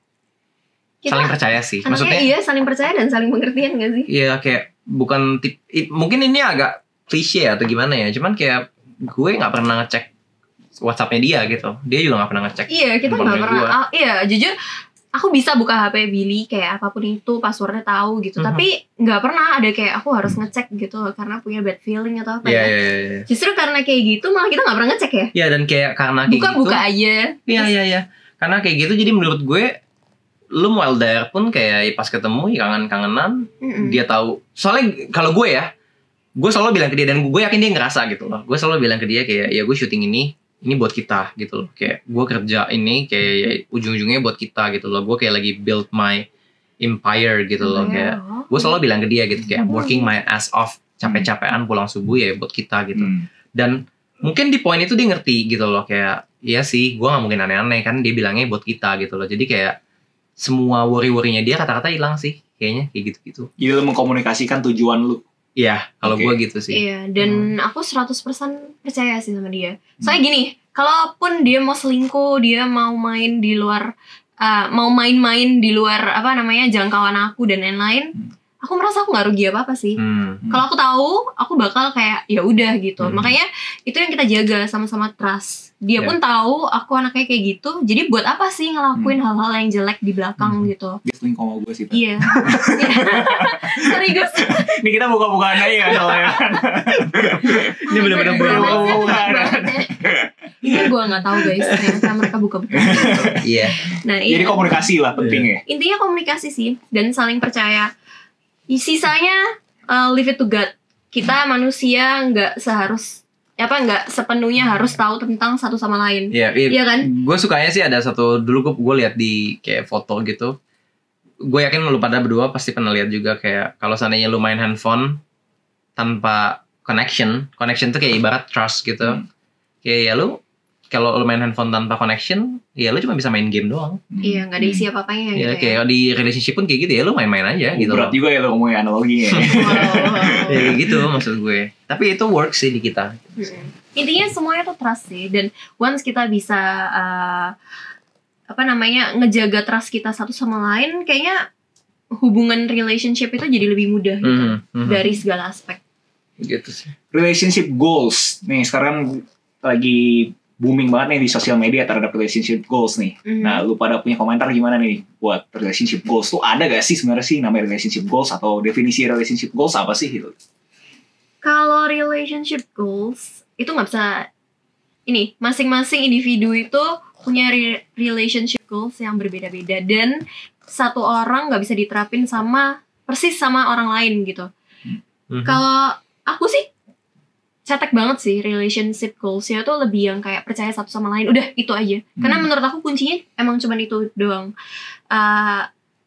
Kita saling percaya sih. Maksudnya iya saling percaya dan saling pengertian gak sih? Iya kayak bukan tip, i- mungkin ini agak klise atau gimana ya. Cuman kayak gue nggak pernah ngecek WhatsAppnya dia gitu. Dia juga nggak pernah ngecek. Iya, kita nggak pernah. gua. ah, iya, jujur aku bisa buka HP Billy kayak apa pun itu passwordnya tahu gitu. Mhm. Tapi nggak pernah ada kayak aku harus ngecek gitu karena punya bad feeling atau apa Iya ya. iya iya. iya. Justru karena kayak gitu malah kita nggak pernah ngecek ya. Iya dan kayak karena kayak gitu. Buka-buka aja. Iya iya iya. Karena kayak gitu jadi menurut gue lu mau LDR pun kayak pas ketemu ya kangen-kangenan Mm-mm. dia tahu. Soalnya kalau gue ya gue selalu bilang ke dia dan gue yakin dia ngerasa gitu loh. Gue selalu bilang ke dia kayak ya gue syuting ini ini buat kita gitu loh. Kayak gue kerja ini kayak ya, ujung-ujungnya buat kita gitu loh. Gue kayak lagi build my empire gitu loh. Iya. kayak gue selalu bilang ke dia gitu kayak I'm working my ass off capek-capekan pulang subuh ya buat kita gitu. Hmm. dan mungkin di poin itu dia ngerti gitu loh. Kayak iya sih gue nggak mungkin aneh-aneh kan dia bilangnya buat kita gitu loh. Jadi kayak semua worry-worrynya dia kata-kata hilang sih kayaknya kayak gitu-gitu Jadi lu mengkomunikasikan tujuan lu. Iya, kalau Oke. gue gitu sih. Iya, dan aku 100% percaya sih sama dia. Soalnya gini, kalaupun dia mau selingkuh, dia mau main di luar uh, mau main-main di luar apa namanya jangkauan aku dan lain-lain, Hmm. Aku merasa aku nggak rugi apa-apa sih. Hmm. Kalau aku tahu, aku bakal kayak ya udah gitu. Hmm. Makanya itu yang kita jaga sama-sama trust. Dia Ya. pun tahu aku anaknya kayak gitu. Jadi buat apa sih ngelakuin hal-hal yang jelek di belakang Hmm. gitu? Dia selingkuh sama gue sih. Iya. Sorry Gus. Ini kita buka-bukaan aja ya soalnya. Ini bener-bener buka-bukaan. Ini gue nggak tahu guys. Ternyata mereka buka-buka. Iya. Nah iya. Jadi komunikasi lah penting ya. Intinya komunikasi sih dan saling percaya. Sisanya uh, leave it to God. Kita manusia nggak seharus apa nggak sepenuhnya harus tahu tentang satu sama lain. Iya, Iya kan? Gue sukanya sih ada satu dulu gue gue lihat di kayak foto gitu. Gue yakin lu pada berdua pasti pernah lihat juga kayak kalau seandainya lu main handphone tanpa connection, connection tuh kayak ibarat trust gitu. Hmm. Kayak ya lu kalau lu main handphone tanpa connection, ya lu cuma bisa main game doang. Iya, nggak ada isi apa-apanya Ya, gitu kayak di relationship pun kayak gitu ya lu main-main aja gitu Berat juga ya lo ngomongin analoginya. ya. Ya kayak gitu maksud gue. Tapi itu work sih di kita. Mm-mm. Intinya semuanya tuh trust sih dan once kita bisa uh, apa namanya ngejaga trust kita satu sama lain kayaknya hubungan relationship itu jadi lebih mudah gitu Mhm, mhm. dari segala aspek. gitu sih. relationship goals. Nih sekarang lagi booming banget nih di sosial media terhadap relationship goals nih. Mhm. Nah, lu pada punya komentar gimana nih buat relationship goals? Tuh ada gak sih sebenarnya sih namanya relationship goals atau definisi relationship goals apa sih gitu? Kalau relationship goals itu nggak bisa ini masing-masing individu itu punya re- relationship goals yang berbeda-beda dan satu orang nggak bisa diterapin sama persis sama orang lain gitu. Mhm. Kalau aku sih cetek banget sih relationship goalsnya tuh lebih yang kayak percaya satu sama lain. Udah itu aja. Karena Hmm. menurut aku kuncinya emang cuman itu doang. Uh,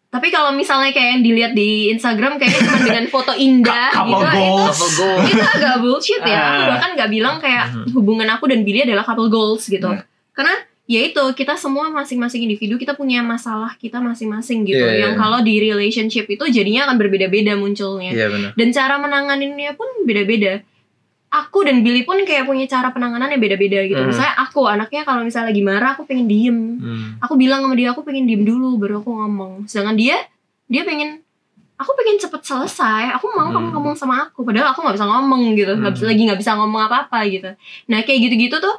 tapi kalau misalnya kayak yang dilihat di Instagram kayaknya cuma dengan foto indah gitu itu goals. Couple goals. itu agak bullshit ya. Aku Ah. bahkan nggak bilang kayak Mhm. hubungan aku dan Billy adalah couple goals gitu. Nah. Karena ya itu kita semua masing-masing individu kita punya masalah kita masing-masing gitu. Iya. Yang kalau di relationship itu jadinya akan berbeda-beda munculnya. Benar. Dan cara menanganinnya pun beda-beda. Aku dan Billy pun kayak punya cara penanganannya beda-beda gitu. Hmm. Misalnya aku anaknya kalau misalnya lagi marah aku pengen diem. Hmm. Aku bilang sama dia aku pengen diem dulu baru aku ngomong. Sedangkan dia dia pengen aku pengen cepet selesai. Aku mau kamu Hmm. ngomong sama aku. Padahal aku nggak bisa ngomong gitu. Hmm. lagi nggak bisa ngomong apa-apa gitu. Nah kayak gitu-gitu tuh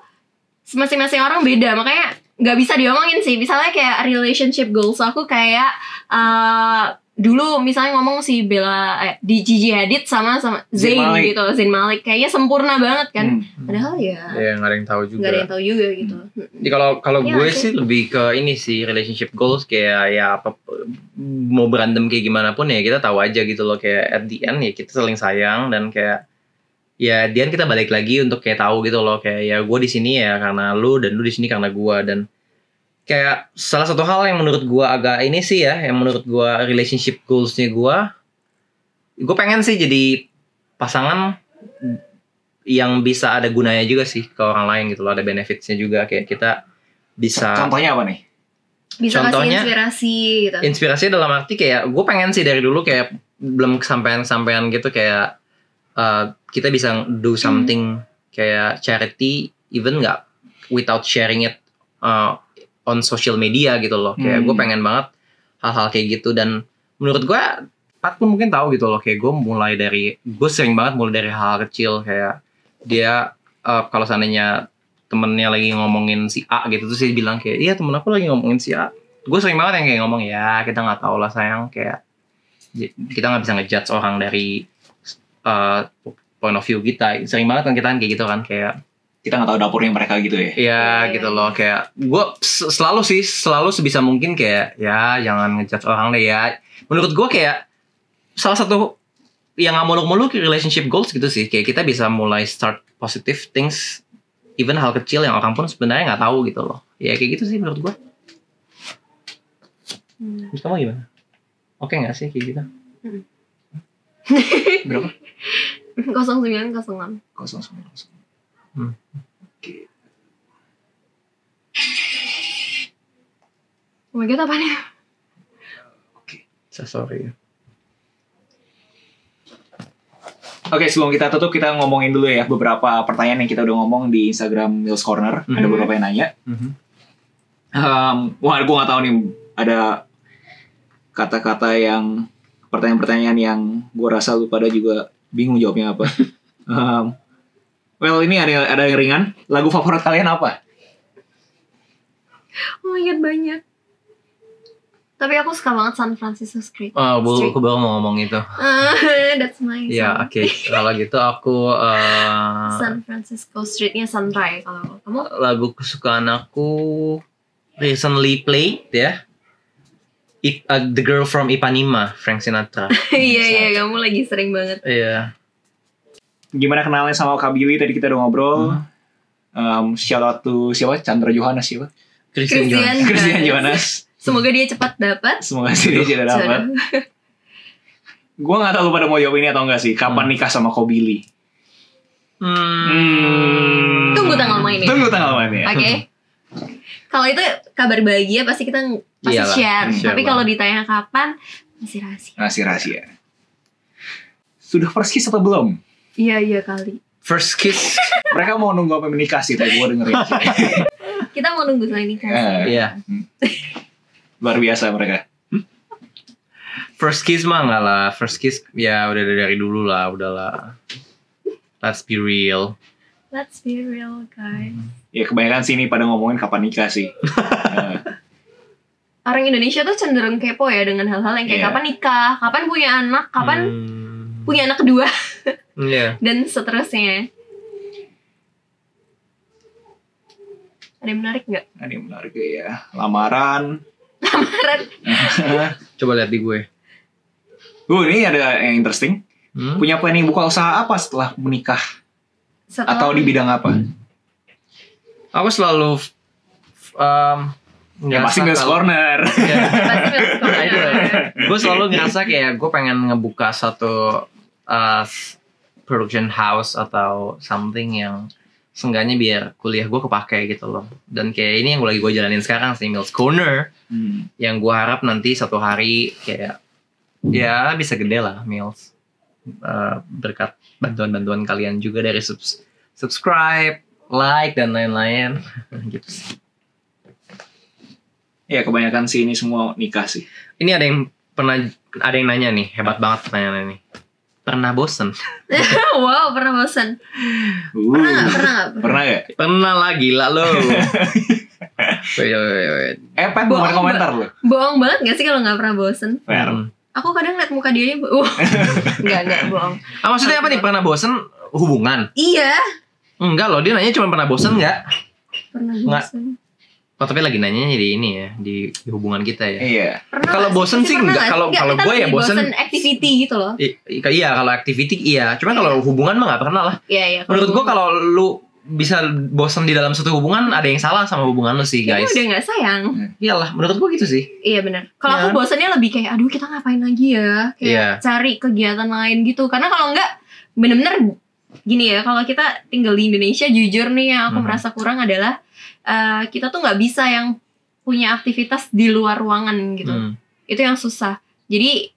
masing-masing orang beda. Makanya nggak bisa diomongin sih. Misalnya kayak relationship goals aku kayak eh, dulu misalnya ngomong si Bella eh, di Gigi Hadid sama sama Zayn Malik. gitu, Zayn Malik kayaknya sempurna banget kan. Hmm. Padahal ya Iya nggak ada yang tahu juga. nggak ada yang tahu juga gitu. Jadi kalau kalau Iya gue nggak sih? lebih ke ini sih relationship goals kayak ya apa mau berantem kayak gimana pun ya kita tahu aja gitu loh kayak at the end ya kita saling sayang dan kayak ya dia kita balik lagi untuk kayak tahu gitu loh kayak ya gue di sini ya karena lu dan lu di sini karena gue dan kayak salah satu hal yang menurut gue agak ini sih ya yang menurut gue relationship goalsnya gue gue pengen sih jadi pasangan yang bisa ada gunanya juga sih ke orang lain gitu loh ada benefitsnya juga kayak kita bisa Contohnya apa nih? Bisa Contohnya- kasih inspirasi gitu. inspirasi dalam arti kayak gue pengen sih dari dulu kayak belum kesampaian sampean gitu kayak uh, kita bisa do something kayak charity even nggak without sharing it uh, on social media gitu loh. Kayak Hmm. gue pengen banget hal-hal kayak gitu. Dan menurut gue Pat pun mungkin tahu gitu loh kayak gue mulai dari gue sering banget mulai dari hal, kecil. Kayak dia uh, kalau seandainya temennya lagi ngomongin si A gitu terus dia bilang kayak iya temen aku lagi ngomongin si A. Gue sering banget yang kayak ngomong ya kita nggak tahu lah sayang. Kayak kita nggak bisa ngejudge orang dari uh, point of view kita. Sering banget kan kita kan kayak gitu kan kayak Kita nggak tahu dapurnya mereka gitu ya. Iya gitu loh kayak gue selalu sih selalu sebisa mungkin kayak ya jangan ngejudge orang deh ya menurut gue kayak salah satu yang nggak muluk-muluk relationship goals gitu sih kayak kita bisa mulai start positive things even hal kecil yang orang pun sebenarnya nggak tahu gitu loh ya kayak gitu sih menurut gue Hmm. Menurut kamu gimana oke nggak sih kayak gitu Berapa? 0906. Kosong sembilan kosong. Hmm. Oke. Oh my god apa nih? so, sorry Oke, sebelum kita tutup kita ngomongin dulu ya beberapa pertanyaan yang kita udah ngomong di Instagram Mills Corner. Ada Mhm. beberapa yang nanya. Mhm. Um, wah, gue nggak tahu nih ada kata-kata yang pertanyaan-pertanyaan yang gue rasa lu pada juga bingung jawabnya apa. um, well, ini ada ada yang ringan. Lagu favorit kalian apa? Oh my god banyak. Tapi aku suka banget San Francisco Street. Oh, bu, Street. aku baru mau ngomong itu. Ah, that's my Ya, oke. Kalau gitu aku eh, San Francisco Streetnya Sunrise kalau kamu lagu kesukaan aku recently played ya. It, uh, The Girl from Ipanema, Frank Sinatra. iya iya kamu lagi sering banget Iya. Gimana kenalnya sama Kak Billy? Tadi kita udah ngobrol. Um, shout out to siapa? Chandra Johannes siapa? Christian Christian. Christian Johannes. Semoga dia cepat dapat Semoga sih dia tidak dapat. Gue gak tahu lu pada mau jawab ini atau enggak sih. Kapan nikah sama Ko Billy? Hmm. Hmm. Tunggu tanggal mainnya. Tunggu tanggal mainnya. oke kalau itu kabar bahagia pasti kita pasti Iyalah, share. share Tapi kalau ditanya kapan masih rahasia. Rahasia rahasia. Sudah kiss atau belum? Iya iya kali. First kiss. Mereka mau nunggu apa menikah sih tadi gue dengerin. Kita mau nunggu selain nikah. sih. Eh, Iya. luar biasa mereka. First kiss mah enggak lah. First kiss ya udah dari, dari dulu lah, udahlah. Let's be real. Let's be real guys. Ya kebanyakan sini pada ngomongin kapan nikah sih. Eh, Orang Indonesia tuh cenderung kepo ya dengan hal-hal yang kayak Iya. kapan nikah, kapan punya anak, kapan Hmm. punya anak kedua Iya. dan seterusnya. Ada yang menarik nggak? Nah, ini menarik ya. Lamaran. Lamaran. Coba lihat di gue. Uh, ini ada yang interesting. Hmm? Punya planning buka usaha apa setelah menikah? Setelah Atau di bidang apa? Aku selalu um, Ya pasti Mills Corner. Iya. Corner. gue selalu ngerasa kayak gue pengen ngebuka satu uh, production house atau something yang seenggaknya biar kuliah gue kepake gitu loh. Dan kayak ini yang lagi gue jalanin sekarang sih Mills Corner. Hmm. yang gue harap nanti satu hari kayak ya bisa gede lah Mills. Uh, berkat bantuan-bantuan kalian juga dari subs- subscribe like dan lain-lain. Gitu sih. Ya kebanyakan sih ini semua nikah sih. ini ada yang pernah ada yang nanya nih hebat banget pertanyaan ini pernah bosen wow, pernah bosan. Uh, Pernah nggak? Pernah nggak? Pernah ya? pernah lah gila lo. Eh, Bohong, mau komentar lu. Bohong banget gak sih kalau nggak pernah bosan? Fair. Hmm. Aku kadang liat muka dia uh, nggak nggak bohong. Ah, maksudnya apa nih pernah bosen hubungan Iya, enggak loh dia nanya cuma pernah bosen nggak pernah Nggak. Oh tapi lagi nanya di ini ya di, di hubungan kita ya Iya. Kalau bosen sih Pernah nggak. nggak Kalau- kalau gue ya lebih bosen- activity gitu loh. I- iya kalau activity iya cuma kalau hubungan mah nggak pernah lah Iya iya. menurut gua kalau lu bisa bosen di dalam satu hubungan ada yang salah sama hubungan lu sih Kayaknya guys udah nggak sayang. iyalah menurut gua gitu sih Iya benar. Kalau Iya. aku bosannya lebih kayak, aduh kita ngapain lagi ya? Kayak Iya. cari kegiatan lain gitu. Karena kalau enggak, bener-bener gini ya. Kalau kita tinggal di Indonesia, jujur nih yang aku Mhm. merasa kurang adalah eh, kita tuh nggak bisa yang punya aktivitas di luar ruangan gitu. Hmm. Itu yang susah. Jadi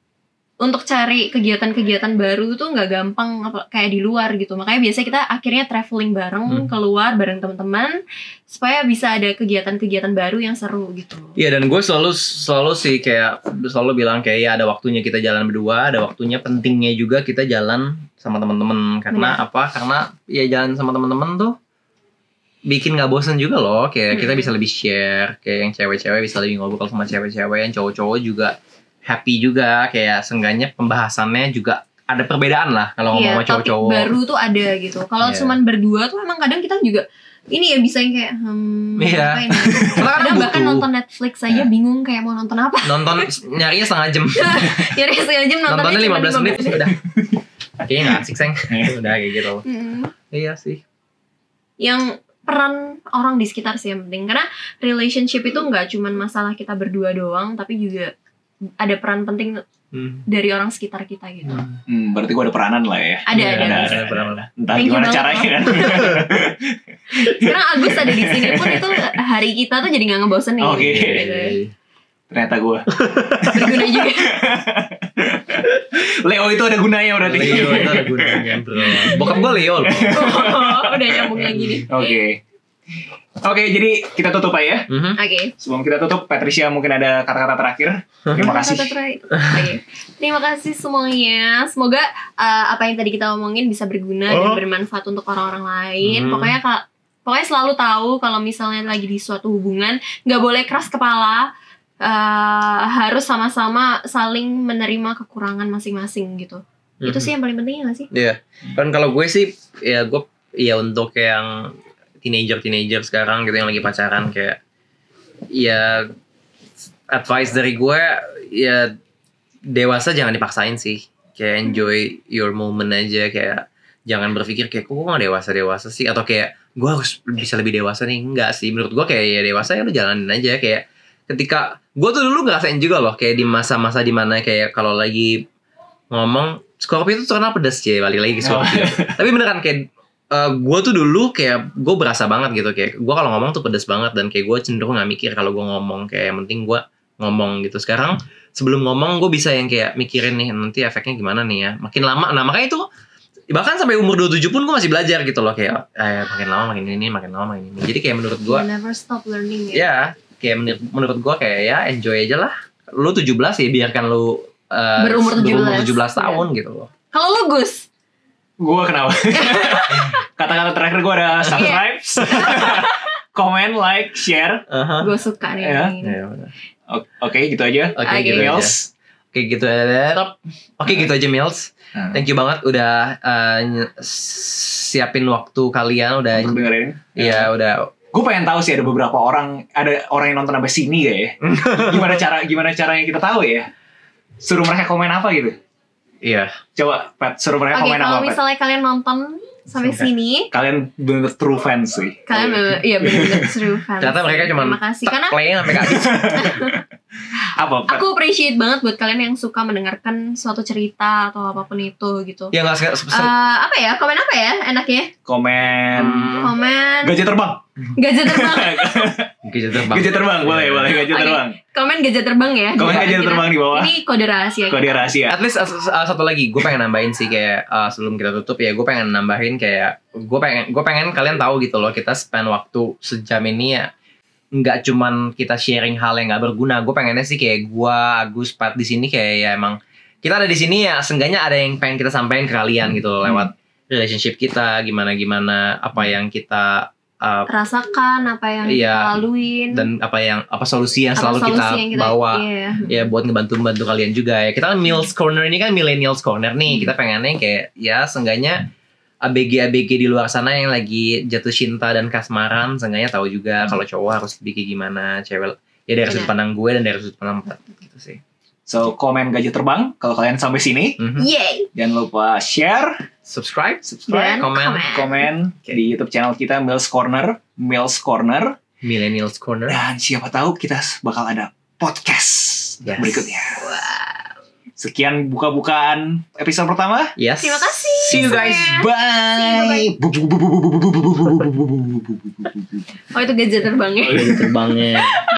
untuk cari kegiatan-kegiatan baru tuh nggak gampang kayak di luar gitu. Makanya biasanya kita akhirnya traveling bareng Hmm. keluar bareng teman-teman supaya bisa ada kegiatan-kegiatan baru yang seru gitu. Iya dan gue selalu selalu sih kayak selalu bilang kayak ya ada waktunya kita jalan berdua, ada waktunya pentingnya juga kita jalan sama teman-teman karena apa? Karena ya jalan sama teman-teman tuh bikin nggak bosen juga loh. Kayak kita Hmm. bisa lebih share, kayak yang cewek-cewek bisa lebih ngobrol sama cewek-cewek, yang cowok-cowok juga happy juga. Kayak seenggaknya pembahasannya juga ada perbedaan lah kalau ngomong Iya, sama cowok-cowok. baru tuh ada gitu. Kalau Iya. cuman berdua tuh emang kadang kita juga ini ya bisa yang kayak hmm, Iya. apa ini? Kadang bahkan nonton Netflix aja bingung kayak mau nonton apa. Nonton nyarinya setengah jam. Ya setengah jam nontonnya Nontonnya cuma 15 menit udah. Kayaknya nggak asik, Seng. udah kayak gitu. Hmm. Iya sih. Yang peran orang di sekitar sih yang penting karena relationship itu nggak cuman masalah kita berdua doang tapi juga ada peran penting Hmm. dari orang sekitar kita gitu. Hmm, berarti gua ada peranan lah ya. Ada Iya, ada. ada, ada. ada. peranan. Entah Thank gimana caranya kan. Sekarang Agus ada di sini pun itu hari kita tuh jadi nggak ngebosenin. Oke. Gitu. Ternyata gua. Berguna juga. Leo itu ada gunanya berarti. Leo itu ada gunanya bro. Bokap gue Leo loh. Udah nyambung lagi nih. Oke. Oke, jadi kita tutup aja ya. Mhm. Oke. Sebelum kita tutup, Patricia mungkin ada kata-kata terakhir. Terima kasih. Kata terakhir. Oke. Terima kasih semuanya. Semoga uh, apa yang tadi kita omongin bisa berguna dan Oh. bermanfaat untuk orang-orang lain. Hmm. Pokoknya kak, pokoknya selalu tahu kalau misalnya lagi di suatu hubungan nggak boleh keras kepala. Uh, harus sama-sama saling menerima kekurangan masing-masing gitu. Itu sih yang paling penting ya sih? Iya. Kan kalau gue sih ya gue ya untuk yang teenager teenager sekarang gitu yang lagi pacaran kayak ya advice dari gue ya dewasa jangan dipaksain sih kayak enjoy your moment aja kayak jangan berpikir kayak kok gue gak dewasa dewasa sih atau kayak gue harus bisa lebih dewasa nih enggak sih menurut gue kayak ya dewasa ya lu jalanin aja kayak ketika gue tuh dulu ngerasain juga loh kayak di masa-masa di mana kayak kalau lagi ngomong Scorpio itu terkenal pedas sih balik lagi ke Scorpio tapi beneran kayak gue tuh dulu kayak gue berasa banget gitu kayak gue kalau ngomong tuh pedes banget dan kayak gue cenderung nggak mikir kalau gue ngomong kayak yang penting gue ngomong gitu. Sekarang sebelum ngomong gue bisa yang kayak mikirin nih nanti efeknya gimana nih ya. Makin lama nah makanya itu bahkan sampai umur 27 pun gue masih belajar gitu loh kayak eh, makin lama makin ini makin lama makin ini. Jadi kayak menurut gue You never stop learning ya. ya kayak menurut, menurut gue kayak ya enjoy aja lah lu 17 ya biarkan lu eh, Berumur 17. 17 tahun gitu loh Kalau lu Gus, Gue kenapa? Kata-kata terakhir gue ada subscribe, comment, like, share. Aha. gue suka nih. Ya. yang ini. Ya, benar. O- Oke, gitu aja. Oke Oke. gitu aja. Mills. Oke gitu aja. Oke gitu aja Mills. Nah, Thank you banget udah eh, ny- siapin waktu kalian udah untuk dengerin. Iya udah Gue pengen tahu sih ada beberapa orang, ada orang yang nonton sampai sini gak ya? gimana cara gimana caranya kita tahu ya? Suruh mereka komen apa gitu? iya Coba, Pat, suruh mereka Oke, komen kalau apa, Pat? misalnya kalian nonton sampai Sampai. sini, Kalian bener true fans sih. kalian bener, iya bener true fans. ternyata mereka cuma Terima kasih karena play sampai habis. Apa, Pat? aku appreciate banget buat kalian yang suka mendengarkan suatu cerita atau apa pun itu gitu. ya nggak Eh, apa ya? Komen apa ya enaknya? Komen. Hmm. Komen Gajah terbang. Gajah terbang. Gajah terbang. Gajah terbang, boleh, Iya. boleh. Gajah Oke. terbang. Komen gajah terbang ya. Komen gajah terbang di bawah. Ini kode rahasia. Kode rahasia. At least uh, uh, satu lagi, gue pengen nambahin sih kayak uh, sebelum kita tutup ya, gue pengen nambahin kayak gue pengen gue pengen kalian tahu gitu loh kita spend waktu sejam ini ya nggak cuman kita sharing hal yang nggak berguna. Gue pengennya sih kayak gue Agus Pat di sini kayak ya emang kita ada di sini ya, seenggaknya ada yang pengen kita sampaikan ke kalian gitu loh lewat relationship kita, gimana gimana apa yang kita uh, Rasakan apa yang Iya. kita laluin. dan apa yang apa solusi yang apa selalu solusi kita, yang bawa Iya. ya buat ngebantu-bantu kalian juga ya. Kita kan Mills Corner ini kan Millennials Corner nih. Kita pengennya kayak ya seenggaknya ABG-ABG di luar sana yang lagi jatuh cinta dan kasmaran, seenggaknya tahu juga kalau cowok harus bikin gimana, cewek ya dari sudut pandang gue dan dari sudut pandang gitu sih. So, komen gajah terbang kalau kalian sampai sini. Mhm. Yay. Jangan lupa share, Subscribe, subscribe, Dan komen, komen. komen Oke. di YouTube channel kita Mills Corner, Mills Corner. Millennials Corner. Dan siapa tahu kita bakal ada podcast Yes. berikutnya. Sekian buka-bukaan episode pertama. Yes. Terima kasih. See you guys. Bye. Oh itu gajah terbang ya. Oh, iya, terbangnya.